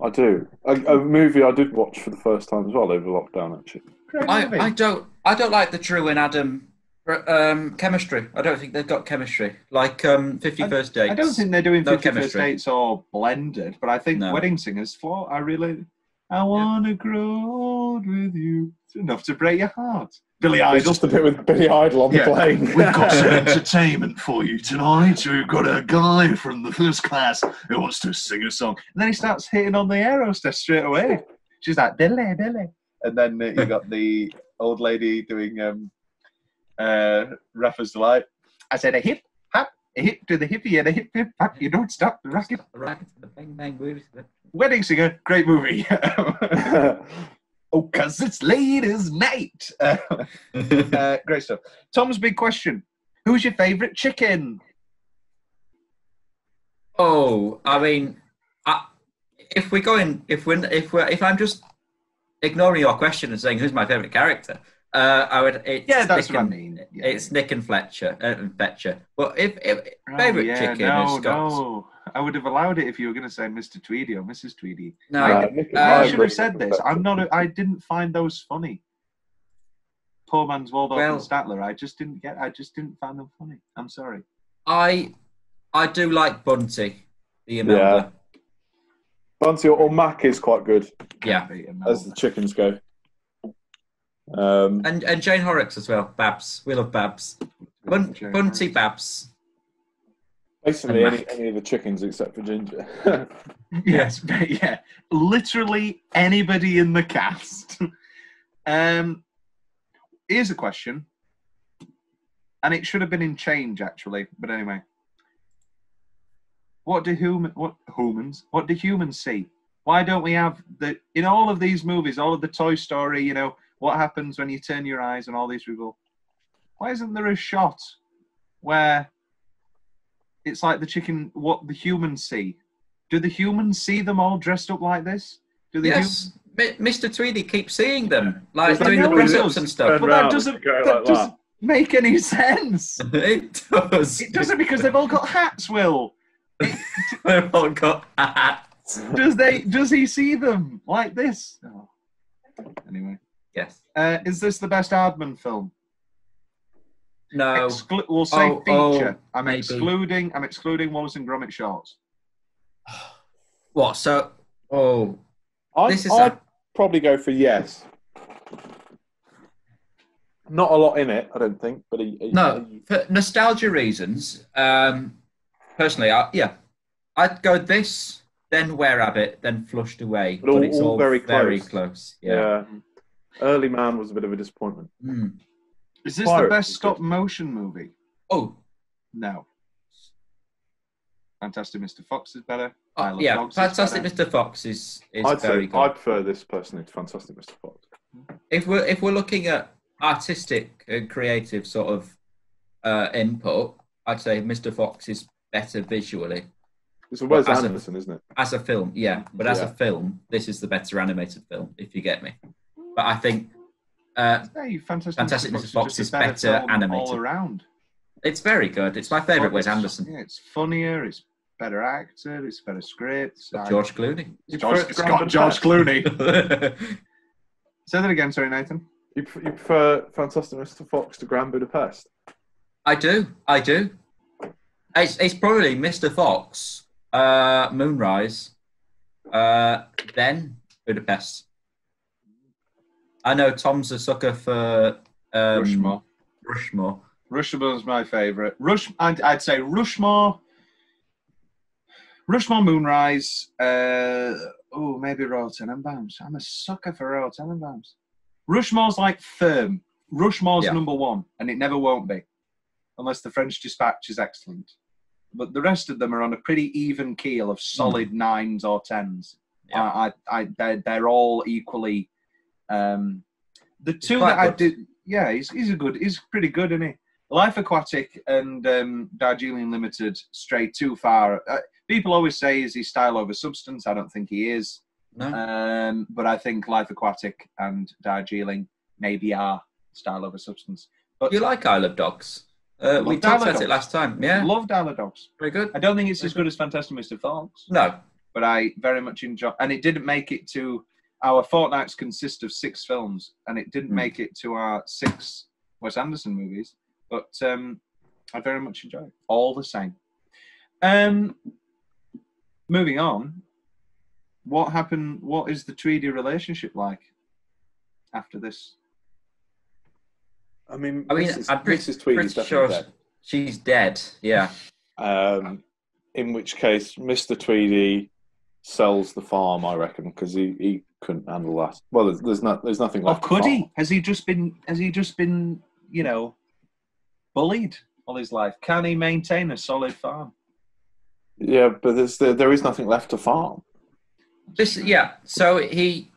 I do. A, a movie I did watch for the first time as well over lockdown, actually. Great I, movie. I don't I don't like the Drew and Adam um, chemistry. I don't think they've got chemistry like um, Fifty First Dates. I don't think they're doing No 50 First chemistry. Dates or blended, but I think No. Wedding Singer's flaw. I really. I want to grow old with you. It's enough to break your heart. Billy It's Idol. just a bit with Billy Idol on Yeah. the plane. We've got some entertainment for you tonight. We've got a guy from the first class who wants to sing a song. And then he starts hitting on the air hostess straight away. She's like, Billy, Billy. And then uh, you got the old lady doing um, uh, Rapper's Delight. I said, a hip, hop, a hip to the hippie and a hip, hip, hop. You don't stop the rocket. Right, the bang bang booty. Wedding Singer, great movie. oh, because it's late as night. Uh, uh, great stuff. Tom's big question Who's your favourite chicken? Oh, I mean, I, if we're going, if we're, if we're, if I'm just ignoring your question and saying who's my favorite character, uh, I would. It's Yeah, that's Nick what I and- mean. Yeah. It's Nick and Fetcher, uh, and Fetcher. But if, if Oh, favorite yeah, chicken no, is Scott's. no. I would have allowed it if you were going to say Mr. Tweedy or Mrs. Tweedy. No, I, Uh, Nick and uh, I I should have said this. I'm not. A, I didn't find those funny. Poor man's Waldorf Well- and Statler. I just didn't get. I just didn't find them funny. I'm sorry. I, I do like Bunty, the Imelda. Bunty or, or Mac is quite good Yeah, as the chickens go. Um, and and Jane Horrocks as well. Babs, we love Babs. Bun, Bunty, Babs. basically, any, any of the chickens except for Ginger. Yes, but yeah, literally anybody in the cast. um, here's a question, and it should have been in change actually, but anyway. What do human what humans what do humans see? Why don't we have the in all of these movies, all of the Toy Story, you know, what happens when you turn your eyes and all these people? Why isn't there a shot where it's like the chicken what the humans see? Do the humans see them all dressed up like this? Do the Yes, Mi- Mr. Tweedy keeps seeing them, like I doing the know press ups and stuff. but that doesn't that doesn't make any sense. it does. It doesn't because they've all got hats. Will They've all got hats. does they does he see them like this? Oh. Anyway, Yes. uh, is this the best Aardman film? No. Exclu- we'll say Oh, oh, feature. I'm maybe. excluding. I'm excluding Wallace and Gromit shorts. What? So? Oh, I'd, This is I'd a- probably go for yes. Not a lot in it, I don't think, but he, he- no. he- For nostalgia reasons, um, personally, I, yeah, I'd go this, then Were-Rabbit, then Flushed Away. But all- it's all all very very close. close. yeah. Yeah. Early Man was a bit of a disappointment. Mm. Is this Pirates the best stop good. motion movie? Oh, No. Fantastic Mr. Fox is better. I oh Love yeah. Dogs Fantastic better. Mr. Fox is is I'd very say good. I prefer this personally to Fantastic Mr. Fox. if we're if we're looking at artistic and creative sort of uh, input, I'd say Mr. Fox is better visually It's a Wes Well, as a- Anderson, isn't it? as a film. Yeah, but as a film, this is the better animated film, if you get me. But I think uh, Hey, Fantastic, Fantastic Mr. Mr. Fox just is better better animated. all around. it's very good. It's my favourite Wes It's- Anderson. Yeah, it's funnier. It's better acted. It's better script. I- George Clooney. It's George, it's got George Clooney. Say that again, sorry, Nathan. You, pr- you prefer Fantastic Mr. Fox to Grand Budapest? I do. I do. It's, it's probably Mr. Fox, uh, Moonrise, uh, then Budapest. I know Tom's a sucker for um, Rushmore. Rushmore. Rushmore's my favourite. Rush, I'd, I'd say Rushmore, Rushmore, Moonrise. Uh, oh, maybe Royal Tenenbaums. I'm a sucker for Royal Tenenbaums. Rushmore's like firm. Rushmore's Yeah. number one, and it never won't be, unless the French Dispatch is excellent. But the rest of them are on a pretty even keel of solid nines or tens. Yeah. I, I, I they're, they're all equally. Um, the two that I did, yeah, he's, he's a good, he's pretty good, isn't he? Life Aquatic and um, Darjeeling Limited stray too far. Uh, people always say, is he style over substance? I don't think he is. No. Um, but I think Life Aquatic and Darjeeling maybe are style over substance. But you like Isle of Dogs? Uh, we talked about it last time. Yeah. love Isle of Dogs. Very good. I don't think it's as good as Fantastic Mr. Fox, No. but I very much enjoy. And it didn't make it to our fortnights consist of six films, and it didn't Hmm. make it to our six Wes Anderson movies. But um, I very much enjoy it. All the same. Um, moving on. What happened? What is the Tweedy relationship like after this? I mean, I mean, Mrs. I'm pretty, Mrs. Tweedy's pretty sure dead. she's dead. Yeah. Um, in which case, Mr. Tweedy sells the farm, I reckon, because he, he couldn't handle that. Well, there's, there's not there's nothing Or left. to could he? Has he just been? Has he just been? You know, bullied all his life. Can he maintain a solid farm? Yeah, but there's there, there is nothing left to farm. This, yeah. So he,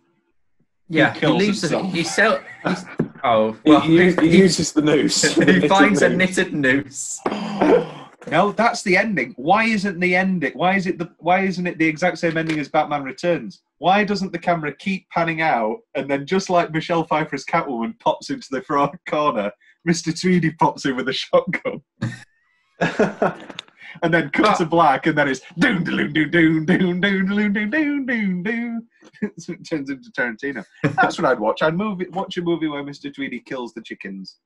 yeah, he, kills leaves. The, he sell. He's, oh He, well, he, he uses the noose. he knitted finds a knitted noose. No, that's the ending. Why isn't the ending? Why is it the? Why isn't it the exact same ending as Batman Returns? Why doesn't the camera keep panning out and then just like Michelle Pfeiffer's Catwoman pops into the front corner, Mister Tweedy pops in with a shotgun, and then cut to black, and then it's doon doon doon doon doon doon doon doon doon doon doon. So it turns into Tarantino. That's what I'd watch. I'd move it, watch a movie where Mister Tweedy kills the chickens.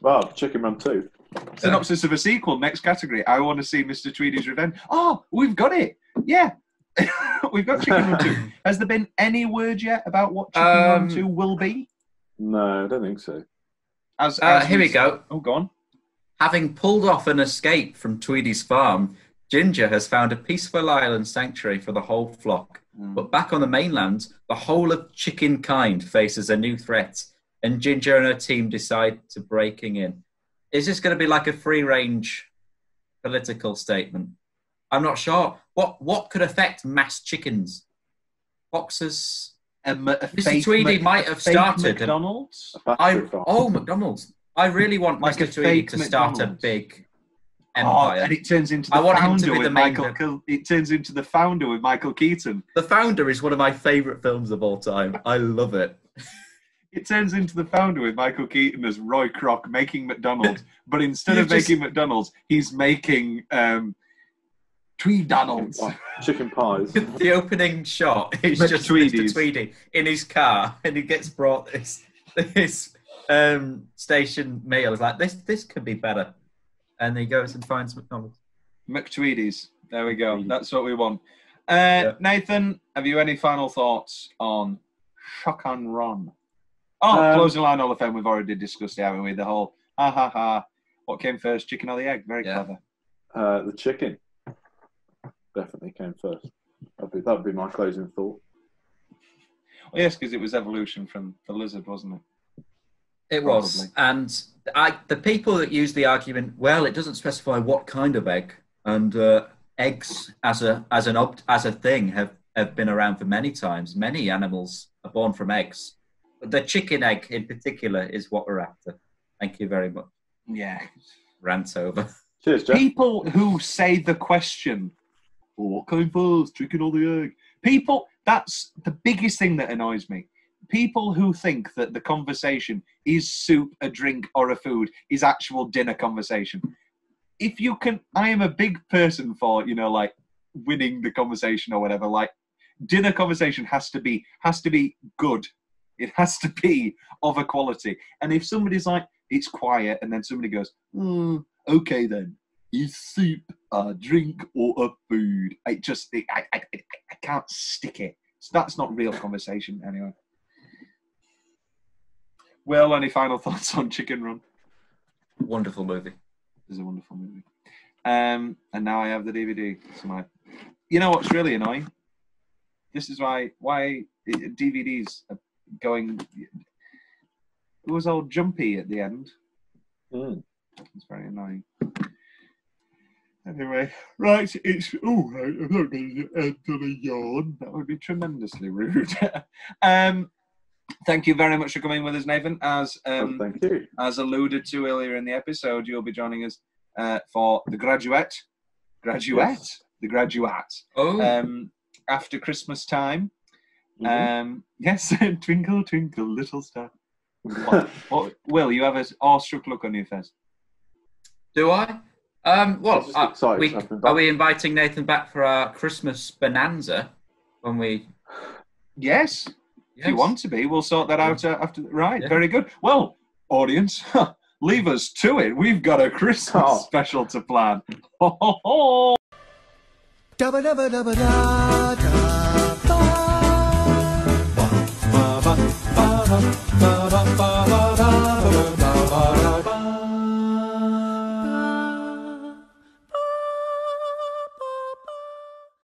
well, Chicken Run 2. Synopsis of a sequel, next category. I want to see Mr. Tweedy's Revenge. Oh, we've got it. Yeah. we've got Chicken Run 2. Has there been any word yet about what Chicken Run Um, 2 will be? No, I don't think so. As, Uh, here we go. Oh, go on. Having pulled off an escape from Tweedy's farm, Ginger has found a peaceful island sanctuary for the whole flock. But back on the mainland, the whole of chicken kind faces a new threat, and Ginger and her team decide to breaking in. Is this going to be like a free range political statement? I'm not sure. What what could affect mass chickens? Boxers. A, m- a Mr. Tweedy Mc- might have started. McDonald's? A I oh McDonald's. I really want Like Mr. Tweedy fake to start a McDonald's. big Oh, empire. and it turns into the I want him to founder be with the main Michael. villain. It turns into the founder with Michael Keaton. The Founder is one of my favourite films of all time. I love it. It turns into the founder with Michael Keaton as Roy Kroc making McDonald's, but instead You've of just- making McDonald's, he's making um, Tweed Donald's. Chicken pies. The opening shot is Mr. just Tweedy's. Mr. Tweedy in his car, and he gets brought this this um, station meal. It's like this. This could be better, and he goes and finds McDonald's. McTweedies. There we go. That's what we want. Uh, Yeah. Nathan, have you any final thoughts on Shock and Ron? Oh, Um, closing line Hall of Fame. We've already discussed it, haven't we? The whole ha ha ha. What came first, chicken or the egg? Very Yeah. clever. Uh, the chicken definitely came first. That'd be, that'd be my closing thought. Well, yes, because it was evolution from the lizard, wasn't it? It was, Probably. and I the people that use the argument, well, it doesn't specify what kind of egg, and uh, eggs as a as an ob- as a thing have have been around for many times. Many animals are born from eggs. But the chicken egg in particular is what we're after. Thank you very much. Yeah. Rant over. Cheers, Jeff. People who say the question, well, what came first, chicken or the egg? People, that's the biggest thing that annoys me. People who think that the conversation is soup, a drink, or a food is actual dinner conversation. if you can, I am a big person for you know like winning the conversation or whatever. Like dinner conversation has to be has to be good. It has to be of a quality. And if somebody's like it's quiet, and then somebody goes, "Hmm, okay then, is soup a drink or a food? I just I I, I, I can't stick it. So that's not real conversation anyway. Well, any final thoughts on Chicken Run? Wonderful movie. It's a wonderful movie. Um, and now I have the DVD. So my, you know what's really annoying? This is why why DVDs are going. It was all jumpy at the end. Mm. It's very annoying. Anyway, right, it's oh, right, I'm not going to end on a yawn. That would be tremendously rude. um, thank you very much for coming with us, Nathan. As um, Well, thank you. as alluded to earlier in the episode, you'll be joining us uh, for the graduate, graduate, Yes. the graduate. Oh, Um, after Christmas time. Mhm. Um, yes, twinkle, twinkle, little star. What, what, Will, you have a awestruck look on your face. do I? Um, well, Just uh, we, to have him are we inviting Nathan back for our Christmas bonanza when we? Yes, if you want to be, we'll sort that out uh, after. Right, Yeah. very good. Well, audience, leave us to it. We've got a Christmas Oh. special to plan. Ho, ho, ho. ba ba ba ba